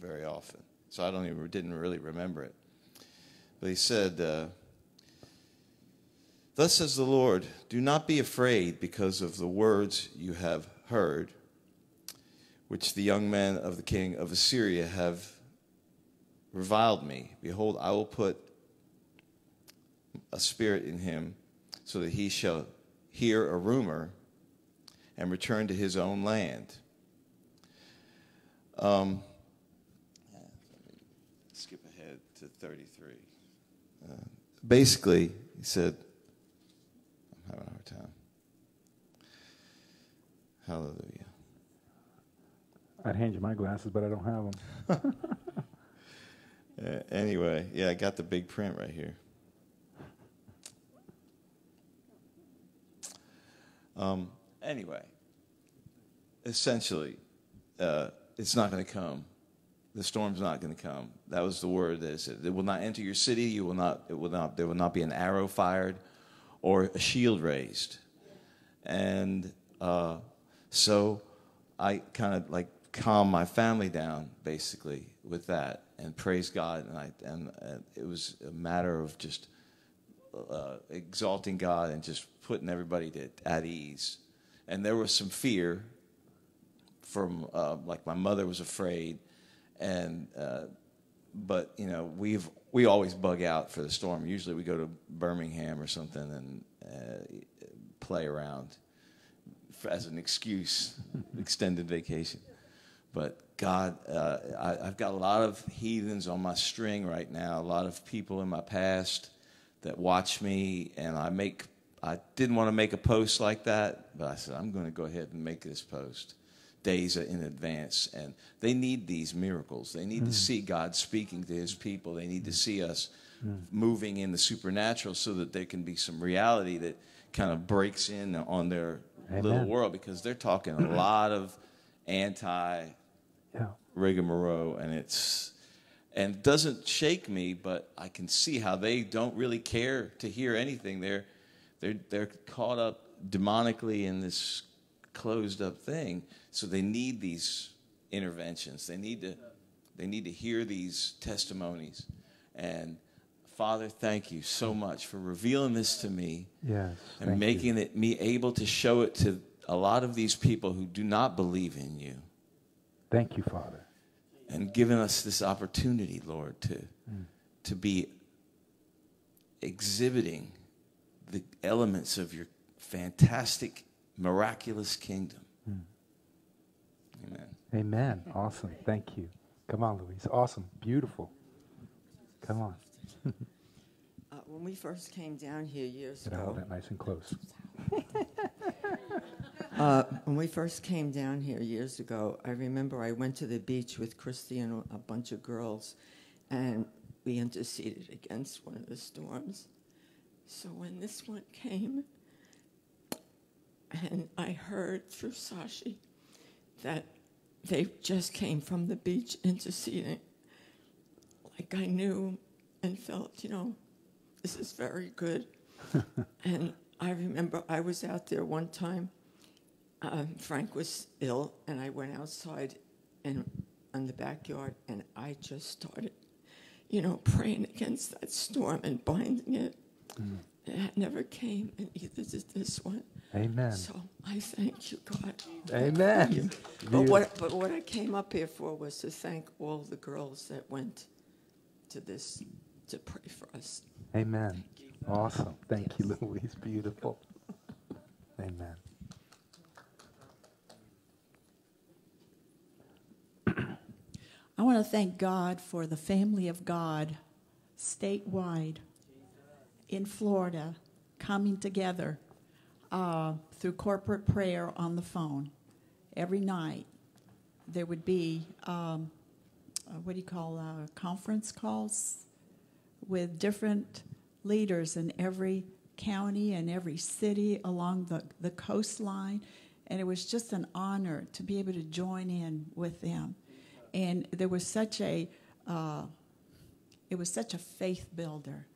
E: very often, so I don't even didn't really remember it. But he said, uh, "Thus says the Lord: Do not be afraid because of the words you have heard, which the young men of the king of Assyria have reviled me. Behold, I will put a spirit in him, so that he shall hear a rumor." and return to his own land. Um, skip ahead to 33. Uh, basically, he said, I'm having a hard time. Hallelujah.
A: I'd hand you my glasses, but I don't have them.
E: uh, anyway, yeah, I got the big print right here. Um, Anyway, essentially, uh, it's not going to come the storm's not going to come. That was the word that said. It will not enter your city. You will not. It will not. There will not be an arrow fired, or a shield raised. And uh, so, I kind of like calm my family down basically with that, and praise God. And I and, and it was a matter of just uh, exalting God and just putting everybody to, at ease. And there was some fear from uh, like my mother was afraid, and uh, but you know we've we always bug out for the storm. Usually we go to Birmingham or something and uh, play around as an excuse, extended vacation. But God, uh, I, I've got a lot of heathens on my string right now. A lot of people in my past that watch me, and I make. I didn't want to make a post like that, but I said I'm going to go ahead and make this post days in advance. And they need these miracles. They need mm. to see God speaking to his people. They need to see us mm. moving in the supernatural so that there can be some reality that kind of breaks in on their Amen. little world because they're talking a lot of anti yeah. rigmarole and it's and doesn't shake me but i can see how they don't really care to hear anything they're they're they're caught up demonically in this closed up thing. So they need these interventions. They need to they need to hear these testimonies. And Father, thank you so much for revealing this to me.
A: Yes.
E: And making you. it me able to show it to a lot of these people who do not believe in you.
A: Thank you, Father.
E: And giving us this opportunity, Lord, to mm. to be exhibiting the elements of your fantastic miraculous kingdom. Hmm. Amen.
A: Amen. Awesome. Thank you. Come on, Louise. Awesome. Beautiful. Come on.
F: uh, when we first came down here years
A: Get
F: ago.
A: Hold that nice and close.
F: uh, when we first came down here years ago, I remember I went to the beach with Christy and a bunch of girls, and we interceded against one of the storms. So when this one came, and I heard through Sashi that they just came from the beach interceding. Like I knew and felt, you know, this is very good. and I remember I was out there one time. Um, Frank was ill, and I went outside and in the backyard, and I just started, you know, praying against that storm and binding it. Mm. That never came, and either did this one.
A: Amen.
F: So I thank you, God.
A: Amen. You.
F: But what, but what I came up here for was to thank all the girls that went to this to pray for us.
A: Amen. Thank awesome. Thank yes. you, Louise. Beautiful. Amen.
G: I want to thank God for the family of God statewide in Florida coming together uh, through corporate prayer on the phone every night. There would be um, uh, what do you call uh, conference calls with different leaders in every county and every city along the, the coastline. And it was just an honor to be able to join in with them. And there was such a, uh, it was such a faith builder.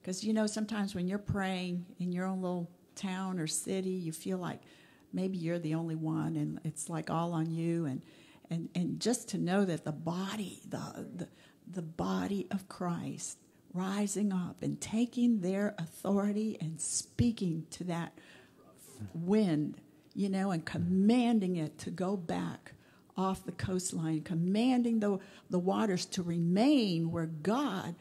G: Because, you know, sometimes when you're praying in your own little town or city, you feel like maybe you're the only one and it's like all on you and and and just to know that the body the the, the body of Christ rising up and taking their authority and speaking to that wind, you know, and commanding it to go back off the coastline, commanding the, the waters to remain where God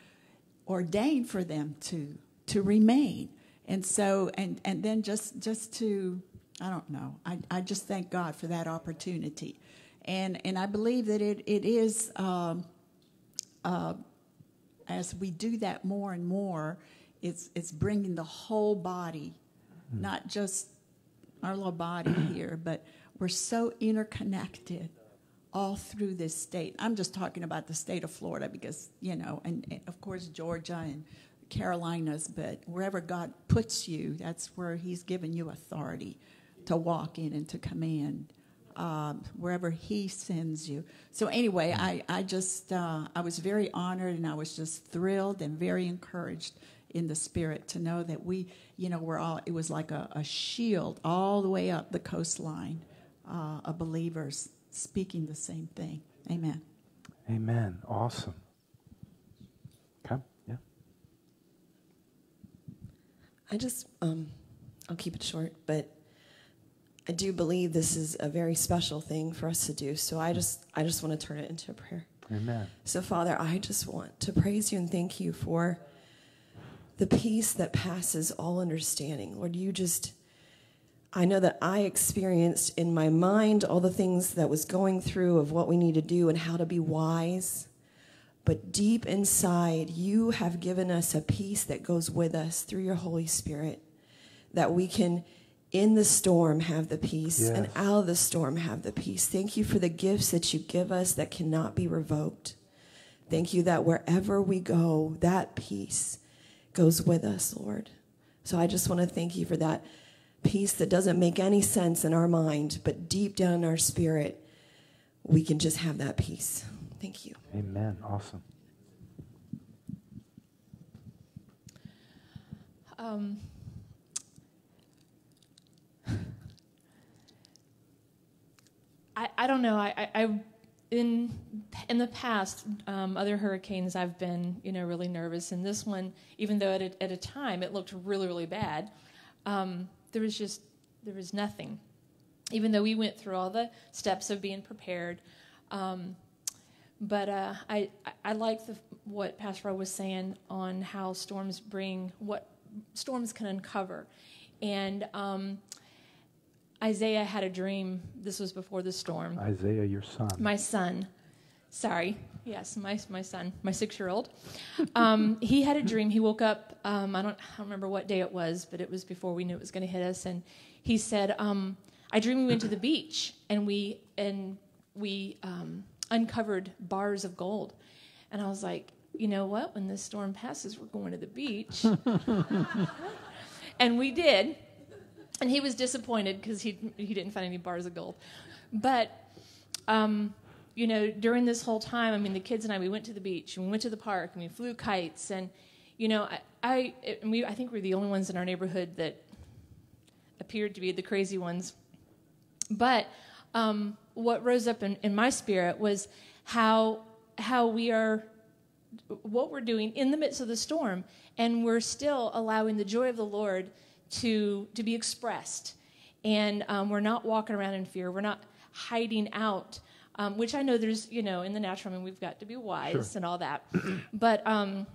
G: ordained for them to to remain. And so, and, and then just, just to, I don't know, I, I just thank God for that opportunity. And, and I believe that it, it is, um, uh, as we do that more and more, it's, it's bringing the whole body, not just our little body here, but we're so interconnected all through this state. I'm just talking about the state of Florida because, you know, and, and of course, Georgia and Carolinas, but wherever God puts you, that's where He's given you authority to walk in and to command um, wherever He sends you. So anyway. I I just uh, I was very honored and I was just thrilled and very encouraged in the spirit to know that we you know we're all it was like a, a shield all the way up the coastline uh, of believers speaking the same thing. Amen.
A: Amen. Awesome. Okay. Yeah.
H: I just, um, I'll keep it short, but I do believe this is a very special thing for us to do. So I just, I just want to turn it into a prayer.
A: Amen.
H: So Father, I just want to praise you and thank you for the peace that passes all understanding. Lord, you just, I know that I experienced in my mind all the things that was going through of what we need to do and how to be wise. But deep inside, you have given us a peace that goes with us through your Holy Spirit, that we can, in the storm, have the peace, and out of the storm, have the peace. Thank you for the gifts that you give us that cannot be revoked. Thank you that wherever we go, that peace goes with us, Lord. So I just want to thank you for that peace that doesn't make any sense in our mind, but deep down in our spirit, we can just have that peace. Thank you.
A: Amen. Awesome.
I: Um, I, I don't know. I, I, I in in the past, um, other hurricanes, I've been you know really nervous, and this one, even though at a, at a time it looked really really bad, um, there was just there was nothing. Even though we went through all the steps of being prepared, um, but uh, I, I like the, what Pastor Rob was saying on how storms bring what storms can uncover, and um, Isaiah had a dream. This was before the storm.
A: Isaiah, your son.
I: My son, sorry, yes, my my son, my six year old. Um, he had a dream. He woke up. Um, I don't I don't remember what day it was, but it was before we knew it was going to hit us. And he said, um, "I dreamed we went to the beach and we and we um, uncovered bars of gold." And I was like, "You know what? When this storm passes, we're going to the beach." and we did and he was disappointed because he he didn't find any bars of gold. But um, you know, during this whole time, I mean, the kids and I, we went to the beach and we went to the park and we flew kites and you know, I, I and we I think we we're the only ones in our neighborhood that appeared to be the crazy ones. But um, what rose up in, in my spirit was how how we are what we're doing in the midst of the storm, and we're still allowing the joy of the Lord to to be expressed, and um, we're not walking around in fear. We're not hiding out, um, which I know there's you know in the natural. I mean, we've got to be wise and all that, but um,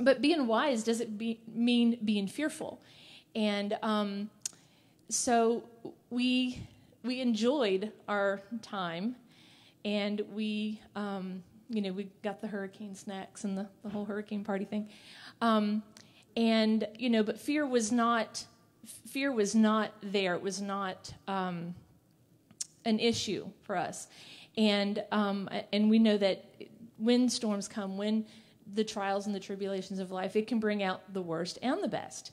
I: but being wise doesn't be, mean being fearful, and um, so we we enjoyed our time and we um, you know we got the hurricane snacks and the, the whole hurricane party thing. Um, and you know but fear was not fear was not there. It was not um, an issue for us. And um, and we know that when storms come when the trials and the tribulations of life it can bring out the worst and the best.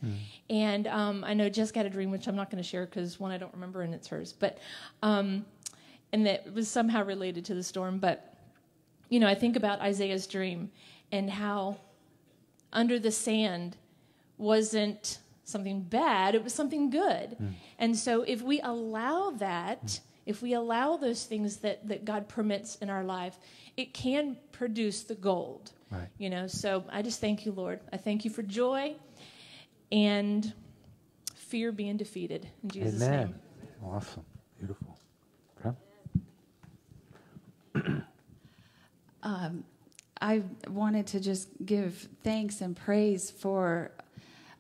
I: And um, i know jessica had a dream which i'm not going to share because one i don't remember and it's hers but um, and that was somehow related to the storm. But you know i think about isaiah's dream and how under the sand wasn't something bad it was something good. And so if we allow that if we allow those things that, that god permits in our life it can produce the gold
A: Right.
I: you know so i just thank you lord i thank you for joy and fear being defeated in jesus
A: Amen.
I: name
A: Awesome. Beautiful. Okay.
J: Um, I wanted to just give thanks and praise for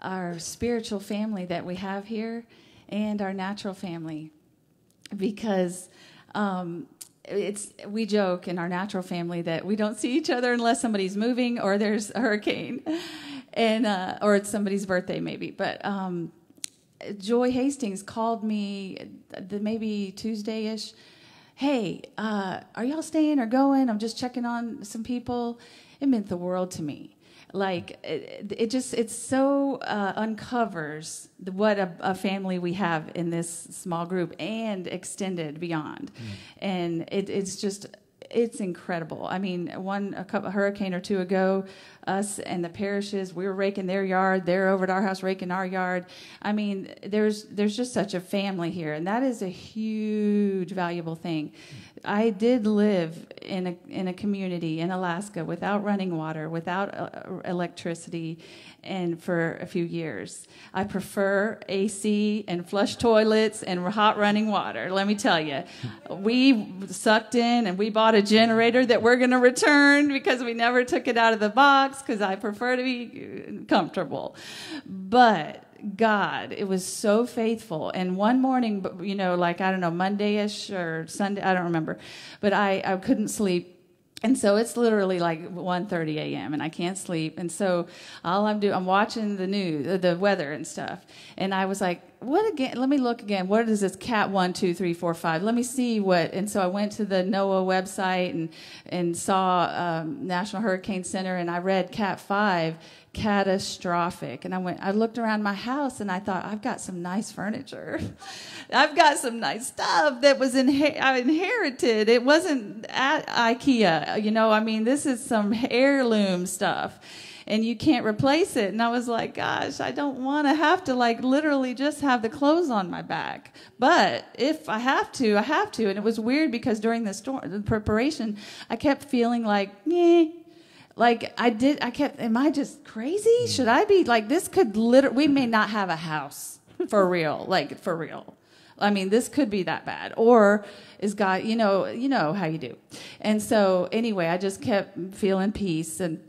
J: our spiritual family that we have here and our natural family because um, it's we joke in our natural family that we don't see each other unless somebody's moving or there's a hurricane. And uh, or it's somebody's birthday maybe. But um, joy hastings called me the maybe tuesday-ish. Hey uh, are y'all staying or going? I'm just checking on some people. It meant the world to me like it, it just it so uh, uncovers the, what a, a, family we have in this small group and extended beyond mm. and it, it's just it's incredible. I mean, one a, couple, hurricane or two ago, us and the parishes, we were raking their yard. They're over at our house raking our yard. I mean, there's there's just such a family here, and that is a huge, valuable thing. I did live in a in a community in Alaska without running water, without uh, electricity, and for a few years. I prefer AC and flush toilets and hot running water. Let me tell you, we sucked in and we bought a generator that we're going to return because we never took it out of the box because I prefer to be comfortable. But God, it was so faithful. And one morning, you know, like I don't know, Monday-ish or Sunday, I don't remember, but I, I couldn't sleep and so it's literally like 1:30 a.m. and I can't sleep. And so all I'm doing, I'm watching the news, the weather and stuff. And I was like, "What again? Let me look again. What is this Cat one, two, three, four, five? Let me see what." And so I went to the NOAA website and and saw um, National Hurricane Center, and I read Cat five catastrophic. And I went, I looked around my house and I thought, I've got some nice furniture. I've got some nice stuff that was inher- I inherited. It wasn't at IKEA. You know, I mean, this is some heirloom stuff and you can't replace it. And I was like, gosh, I don't want to have to like literally just have the clothes on my back. But if I have to, I have to. And it was weird because during the storm, the preparation, I kept feeling like, yeah like I did, I kept, am I just crazy? Mm. Should I be like, this could literally, we may not have a house for real, like for real. I mean, this could be that bad. Or is God, you know, you know how you do. And so anyway, I just kept feeling peace. And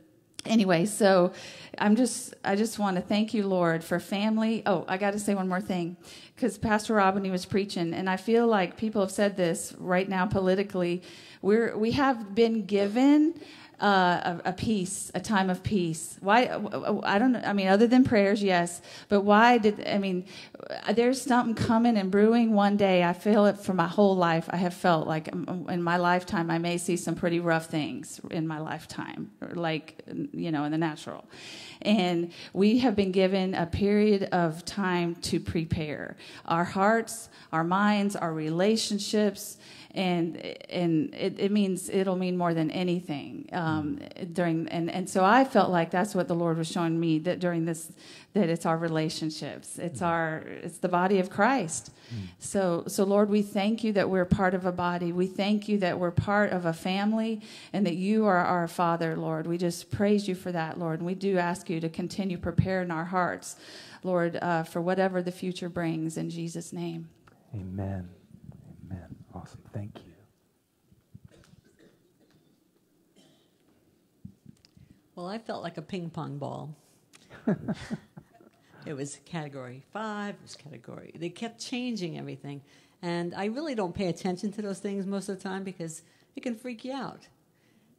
J: anyway, so I'm just, I just want to thank you, Lord, for family. Oh, I got to say one more thing. Because Pastor Rob, when he was preaching, and I feel like people have said this right now politically, we're, we have been given uh, a, a, peace, a time of peace. Why? I don't. I mean, other than prayers, yes. But why did? I mean, there's something coming and brewing one day. I feel it for my whole life. I have felt like in my lifetime, I may see some pretty rough things in my lifetime, like you know, in the natural. And we have been given a period of time to prepare our hearts, our minds, our relationships and and it, it, means it'll mean more than anything um, during and and so I felt like that's what the Lord was showing me that during this that it's our relationships it's mm. our it's the body of Christ mm. so so Lord we thank you that we're part of a body we thank you that we're part of a family and that you are our Father Lord we just praise you for that Lord and we do ask you to continue preparing our hearts Lord uh, for whatever the future brings in Jesus name
A: Amen. Awesome. Thank you.
K: Well, I felt like a ping pong ball. it was category five, it was category. They kept changing everything. And I really don't pay attention to those things most of the time because it can freak you out.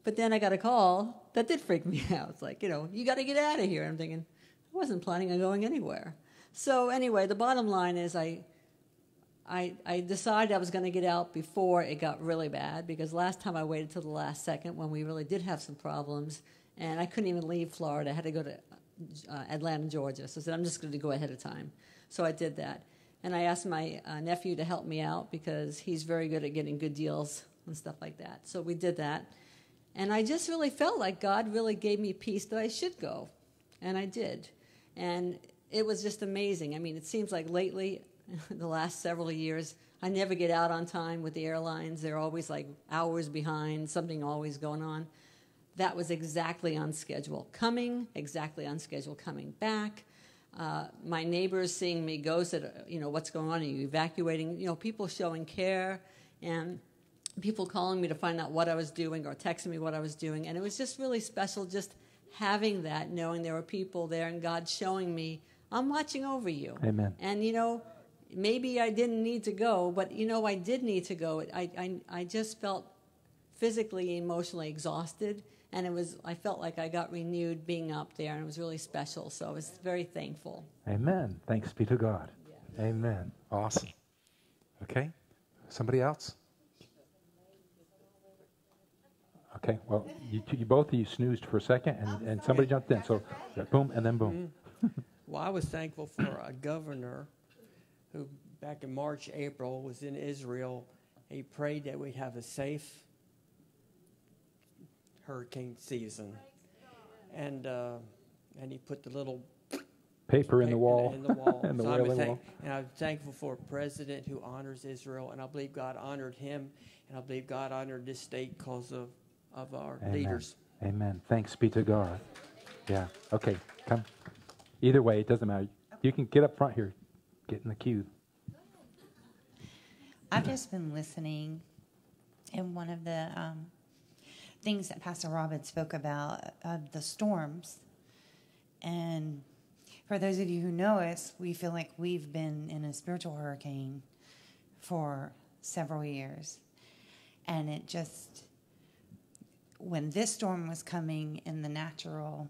K: But then I got a call that did freak me out. It's like, you know, you got to get out of here. I'm thinking, I wasn't planning on going anywhere. So, anyway, the bottom line is I I, I decided I was going to get out before it got really bad because last time I waited till the last second when we really did have some problems and I couldn't even leave Florida. I had to go to uh, Atlanta, Georgia. So I said, I'm just going to go ahead of time. So I did that. And I asked my uh, nephew to help me out because he's very good at getting good deals and stuff like that. So we did that. And I just really felt like God really gave me peace that I should go. And I did. And it was just amazing. I mean, it seems like lately the last several years. I never get out on time with the airlines. They're always like hours behind, something always going on. That was exactly on schedule. Coming, exactly on schedule, coming back. Uh, my neighbors seeing me go said, you know, what's going on? Are you evacuating? You know, people showing care and people calling me to find out what I was doing or texting me what I was doing. And it was just really special just having that, knowing there were people there and God showing me, I'm watching over you.
A: Amen.
K: And, you know, maybe I didn't need to go, but you know, I did need to go. I, I, I just felt physically, emotionally exhausted, and it was I felt like I got renewed being up there, and it was really special. So I was very thankful.
A: Amen. Thanks be to God. Yeah. Amen. Awesome. Okay. Somebody else? Okay, well, you, two- you both of you snoozed for a second, and, and somebody jumped in. So, boom, and then boom. Mm.
L: Well, I was thankful for a governor who, back in March, April, was in Israel. He prayed that we'd have a safe hurricane season, and uh, and he put the little
A: Paper in the wall.
L: In the wall.
A: and the
L: so I'm thank-. And I'm thankful for a president who honors Israel, and I believe God honored him, and I believe God honored this state because of of our
A: Amen.
L: leaders.
A: Amen. Thanks be to God. Yeah. Okay. Come. Either way, it doesn't matter. You can get up front here. Get in the queue.
M: I've just been listening, and one of the um, things that Pastor Robin spoke about uh, the storms. And for those of you who know us, we feel like we've been in a spiritual hurricane for several years. And it just, when this storm was coming in the natural,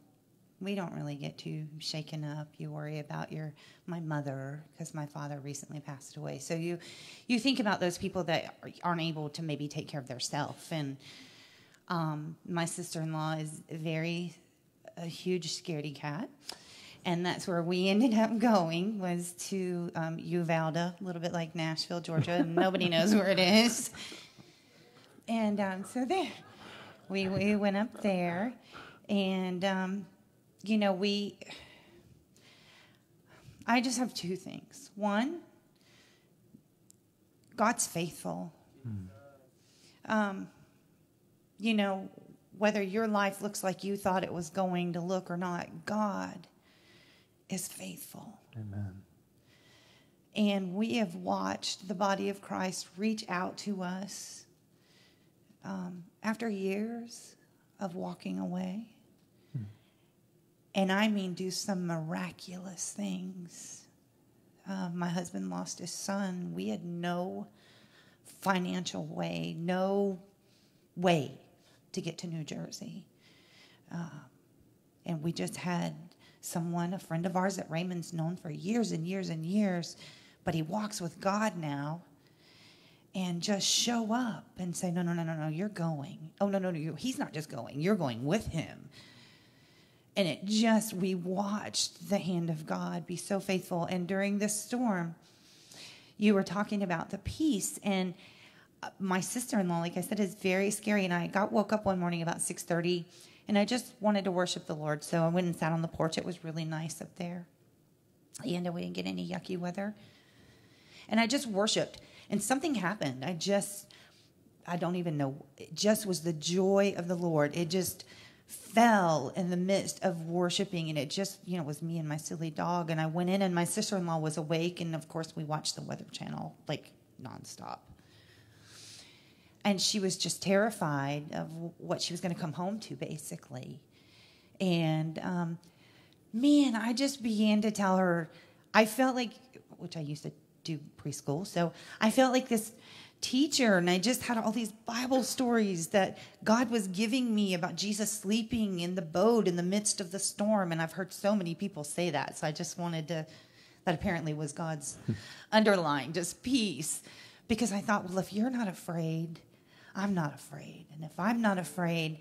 M: we don't really get too shaken up. You worry about your my mother because my father recently passed away. So you you think about those people that aren't able to maybe take care of themselves. And um, my sister in law is very a huge scaredy cat. And that's where we ended up going was to um, Uvalde, a little bit like Nashville, Georgia. Nobody knows where it is. And um, so there, we we went up there, and um, you know we. I just have two things. One, God's faithful. Um, you know, whether your life looks like you thought it was going to look or not, God is faithful.
A: Amen.
M: And we have watched the body of Christ reach out to us um, after years of walking away. And I mean, do some miraculous things. Uh, my husband lost his son. We had no financial way, no way to get to New Jersey. Uh, and we just had someone, a friend of ours that Raymond's known for years and years and years, but he walks with God now. And just show up and say, no, no, no, no, no, you're going. Oh, no, no, no, he's not just going, you're going with him. And it just, we watched the hand of God be so faithful. And during this storm, you were talking about the peace. And uh, my sister-in-law, like I said, is very scary. And I got woke up one morning about 6.30, and I just wanted to worship the Lord. So I went and sat on the porch. It was really nice up there. And we didn't get any yucky weather. And I just worshiped. And something happened. I just, I don't even know. It just was the joy of the Lord. It just fell in the midst of worshiping. And it just, you know, was me and my silly dog. And I went in, and my sister in law was awake. And of course, we watched the Weather Channel like nonstop. And she was just terrified of what she was going to come home to, basically. And um, man, I just began to tell her, I felt like, which I used to do preschool, so I felt like this teacher, and I just had all these Bible stories that God was giving me about Jesus sleeping in the boat in the midst of the storm. And I've heard so many people say that, so I just wanted to, that apparently was God's hmm. underline, just peace. Because I thought, well, if you're not afraid, I'm not afraid. And if I'm not afraid,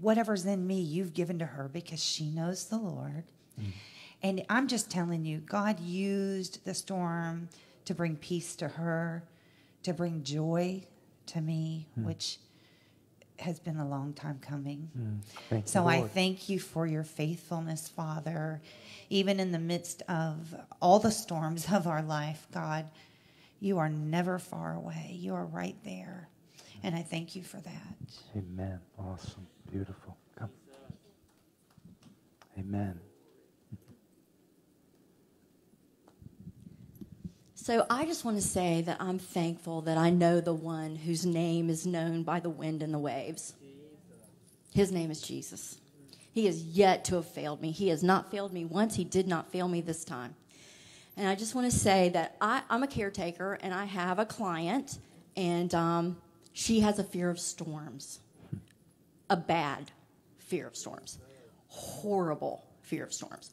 M: whatever's in me, you've given to her because she knows the Lord. Hmm. And I'm just telling you, God used the storm to bring peace to her, to bring joy to me, hmm. which has been a long time coming. Hmm.
A: Thank
M: So I thank you for your faithfulness, Father. Even in the midst of all the storms of our life, God, you are never far away. You are right there. And I thank you for that.
A: Amen. Awesome. Beautiful. Come. Amen.
N: So I just want to say that I'm thankful that I know the one whose name is known by the wind and the waves. His name is Jesus. He has yet to have failed me. He has not failed me once. He did not fail me this time. And I just want to say that I, I'm a caretaker and I have a client, and um, she has a fear of storms, a bad fear of storms, horrible fear of storms.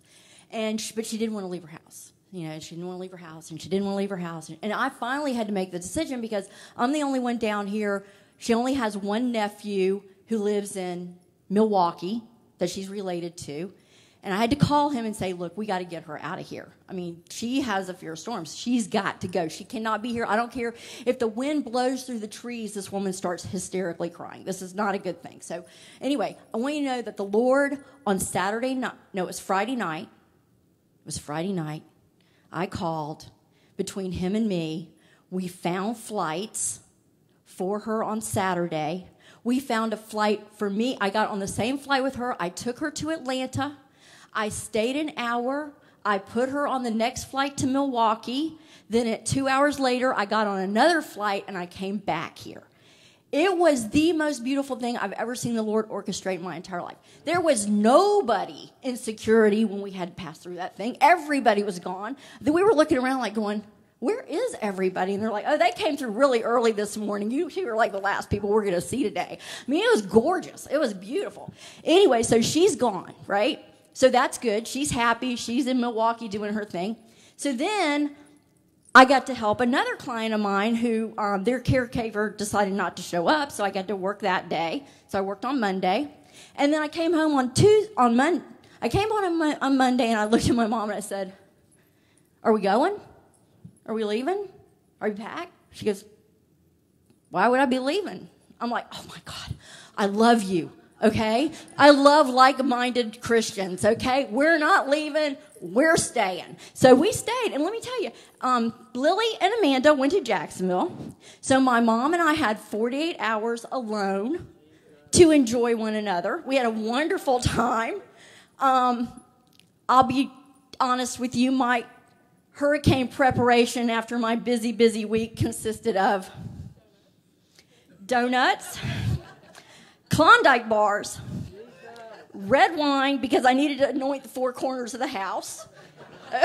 N: And she, but she didn't want to leave her house. You know, she didn't want to leave her house, and she didn't want to leave her house. And I finally had to make the decision because I'm the only one down here. She only has one nephew who lives in Milwaukee that she's related to. And I had to call him and say, look, we got to get her out of here. I mean, she has a fear of storms. She's got to go. She cannot be here. I don't care if the wind blows through the trees, this woman starts hysterically crying. This is not a good thing. So, anyway, I want you to know that the Lord on Saturday night, no, it was Friday night, it was Friday night, I called between him and me. We found flights for her on Saturday. We found a flight for me. I got on the same flight with her. I took her to Atlanta. I stayed an hour. I put her on the next flight to Milwaukee. Then, at two hours later, I got on another flight and I came back here. It was the most beautiful thing I've ever seen the Lord orchestrate in my entire life. There was nobody in security when we had to pass through that thing. Everybody was gone. Then we were looking around like going, where is everybody? And they're like, oh, they came through really early this morning. You, you were like the last people we're going to see today. I mean, it was gorgeous. It was beautiful. Anyway, so she's gone, right? So that's good. She's happy. She's in Milwaukee doing her thing. So then I got to help another client of mine who um, their caregiver decided not to show up, so I got to work that day. So I worked on Monday, and then I came home on Tuesday, on Monday. I came on on Monday, and I looked at my mom and I said, "Are we going? Are we leaving? Are we packed?" She goes, "Why would I be leaving?" I'm like, "Oh my God, I love you." okay? I love like minded Christians, okay? We're not leaving, we're staying. So we stayed. And let me tell you, um, Lily and Amanda went to Jacksonville. So my mom and I had 48 hours alone to enjoy one another. We had a wonderful time. Um, I'll be honest with you, my hurricane preparation after my busy, busy week consisted of donuts Klondike bars, red wine because I needed to anoint the four corners of the house,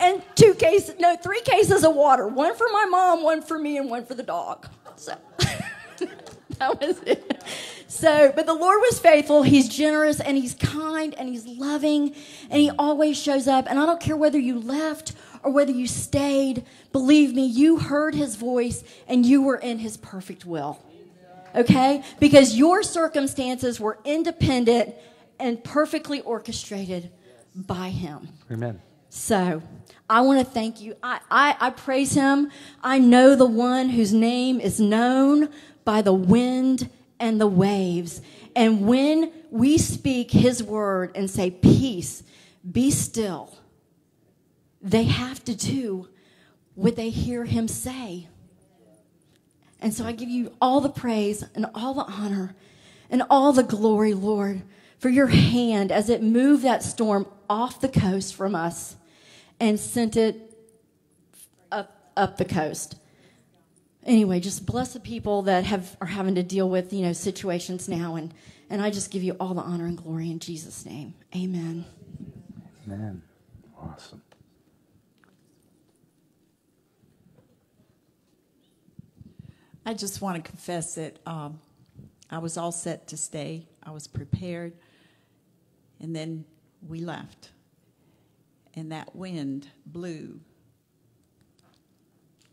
N: and two cases, no, three cases of water. One for my mom, one for me, and one for the dog. So that was it. So, but the Lord was faithful. He's generous and He's kind and He's loving and He always shows up. And I don't care whether you left or whether you stayed, believe me, you heard His voice and you were in His perfect will okay? Because your circumstances were independent and perfectly orchestrated by Him.
A: Amen.
N: So I want to thank you. I, I, I praise Him. I know the one whose name is known by the wind and the waves. And when we speak His word and say, Peace, be still, they have to do what they hear Him say. And so I give you all the praise and all the honor and all the glory, Lord, for your hand as it moved that storm off the coast from us and sent it up, up the coast. Anyway, just bless the people that have are having to deal with, you know, situations now and and I just give you all the honor and glory in Jesus name. Amen.
A: Amen. Awesome.
G: I just want to confess that um, I was all set to stay. I was prepared. And then we left. And that wind blew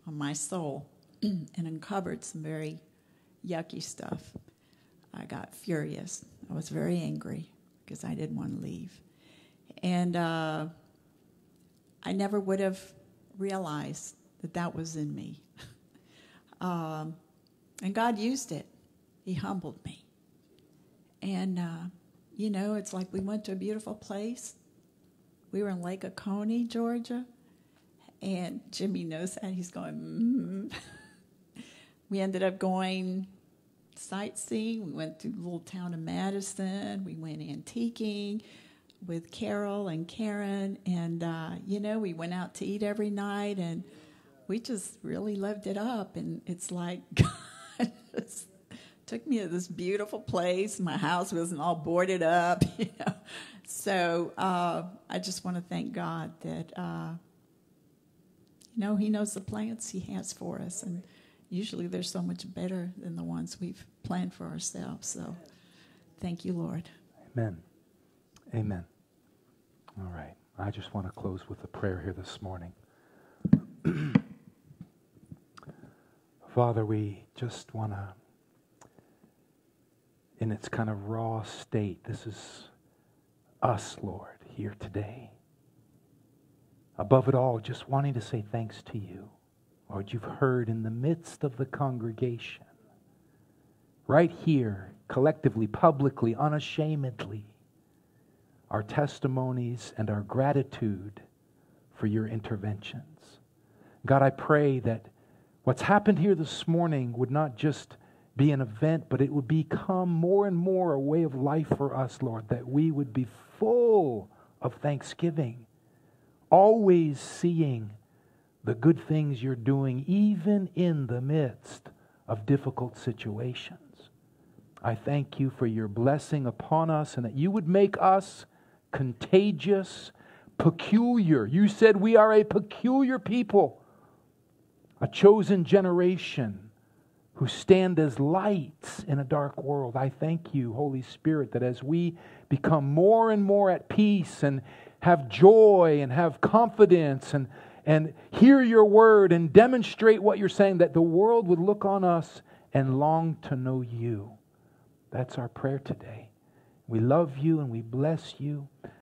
G: on my soul and uncovered some very yucky stuff. I got furious. I was very angry because I didn't want to leave. And uh, I never would have realized that that was in me. um, and God used it. He humbled me. And, uh, you know, it's like we went to a beautiful place. We were in Lake Oconee, Georgia. And Jimmy knows that. He's going, mm. we ended up going sightseeing. We went to the little town of Madison. We went antiquing with Carol and Karen. And, uh, you know, we went out to eat every night and we just really lived it up. And it's like, took me to this beautiful place. My house wasn't all boarded up, you know. So uh, I just want to thank God that, uh, you know, He knows the plans He has for us, and usually they're so much better than the ones we've planned for ourselves. So thank you, Lord.
A: Amen. Amen. All right. I just want to close with a prayer here this morning. Father, we just want to in its kind of raw state. This is us, Lord, here today. Above it all, just wanting to say thanks to you. Lord, you've heard in the midst of the congregation, right here, collectively, publicly, unashamedly, our testimonies and our gratitude for your interventions. God, I pray that what's happened here this morning would not just be an event, but it would become more and more a way of life for us, Lord, that we would be full of thanksgiving, always seeing the good things you're doing, even in the midst of difficult situations. I thank you for your blessing upon us and that you would make us contagious, peculiar. You said we are a peculiar people, a chosen generation who stand as lights in a dark world. I thank you, Holy Spirit, that as we become more and more at peace and have joy and have confidence and, and hear your word and demonstrate what you're saying, that the world would look on us and long to know you. That's our prayer today. We love you and we bless you.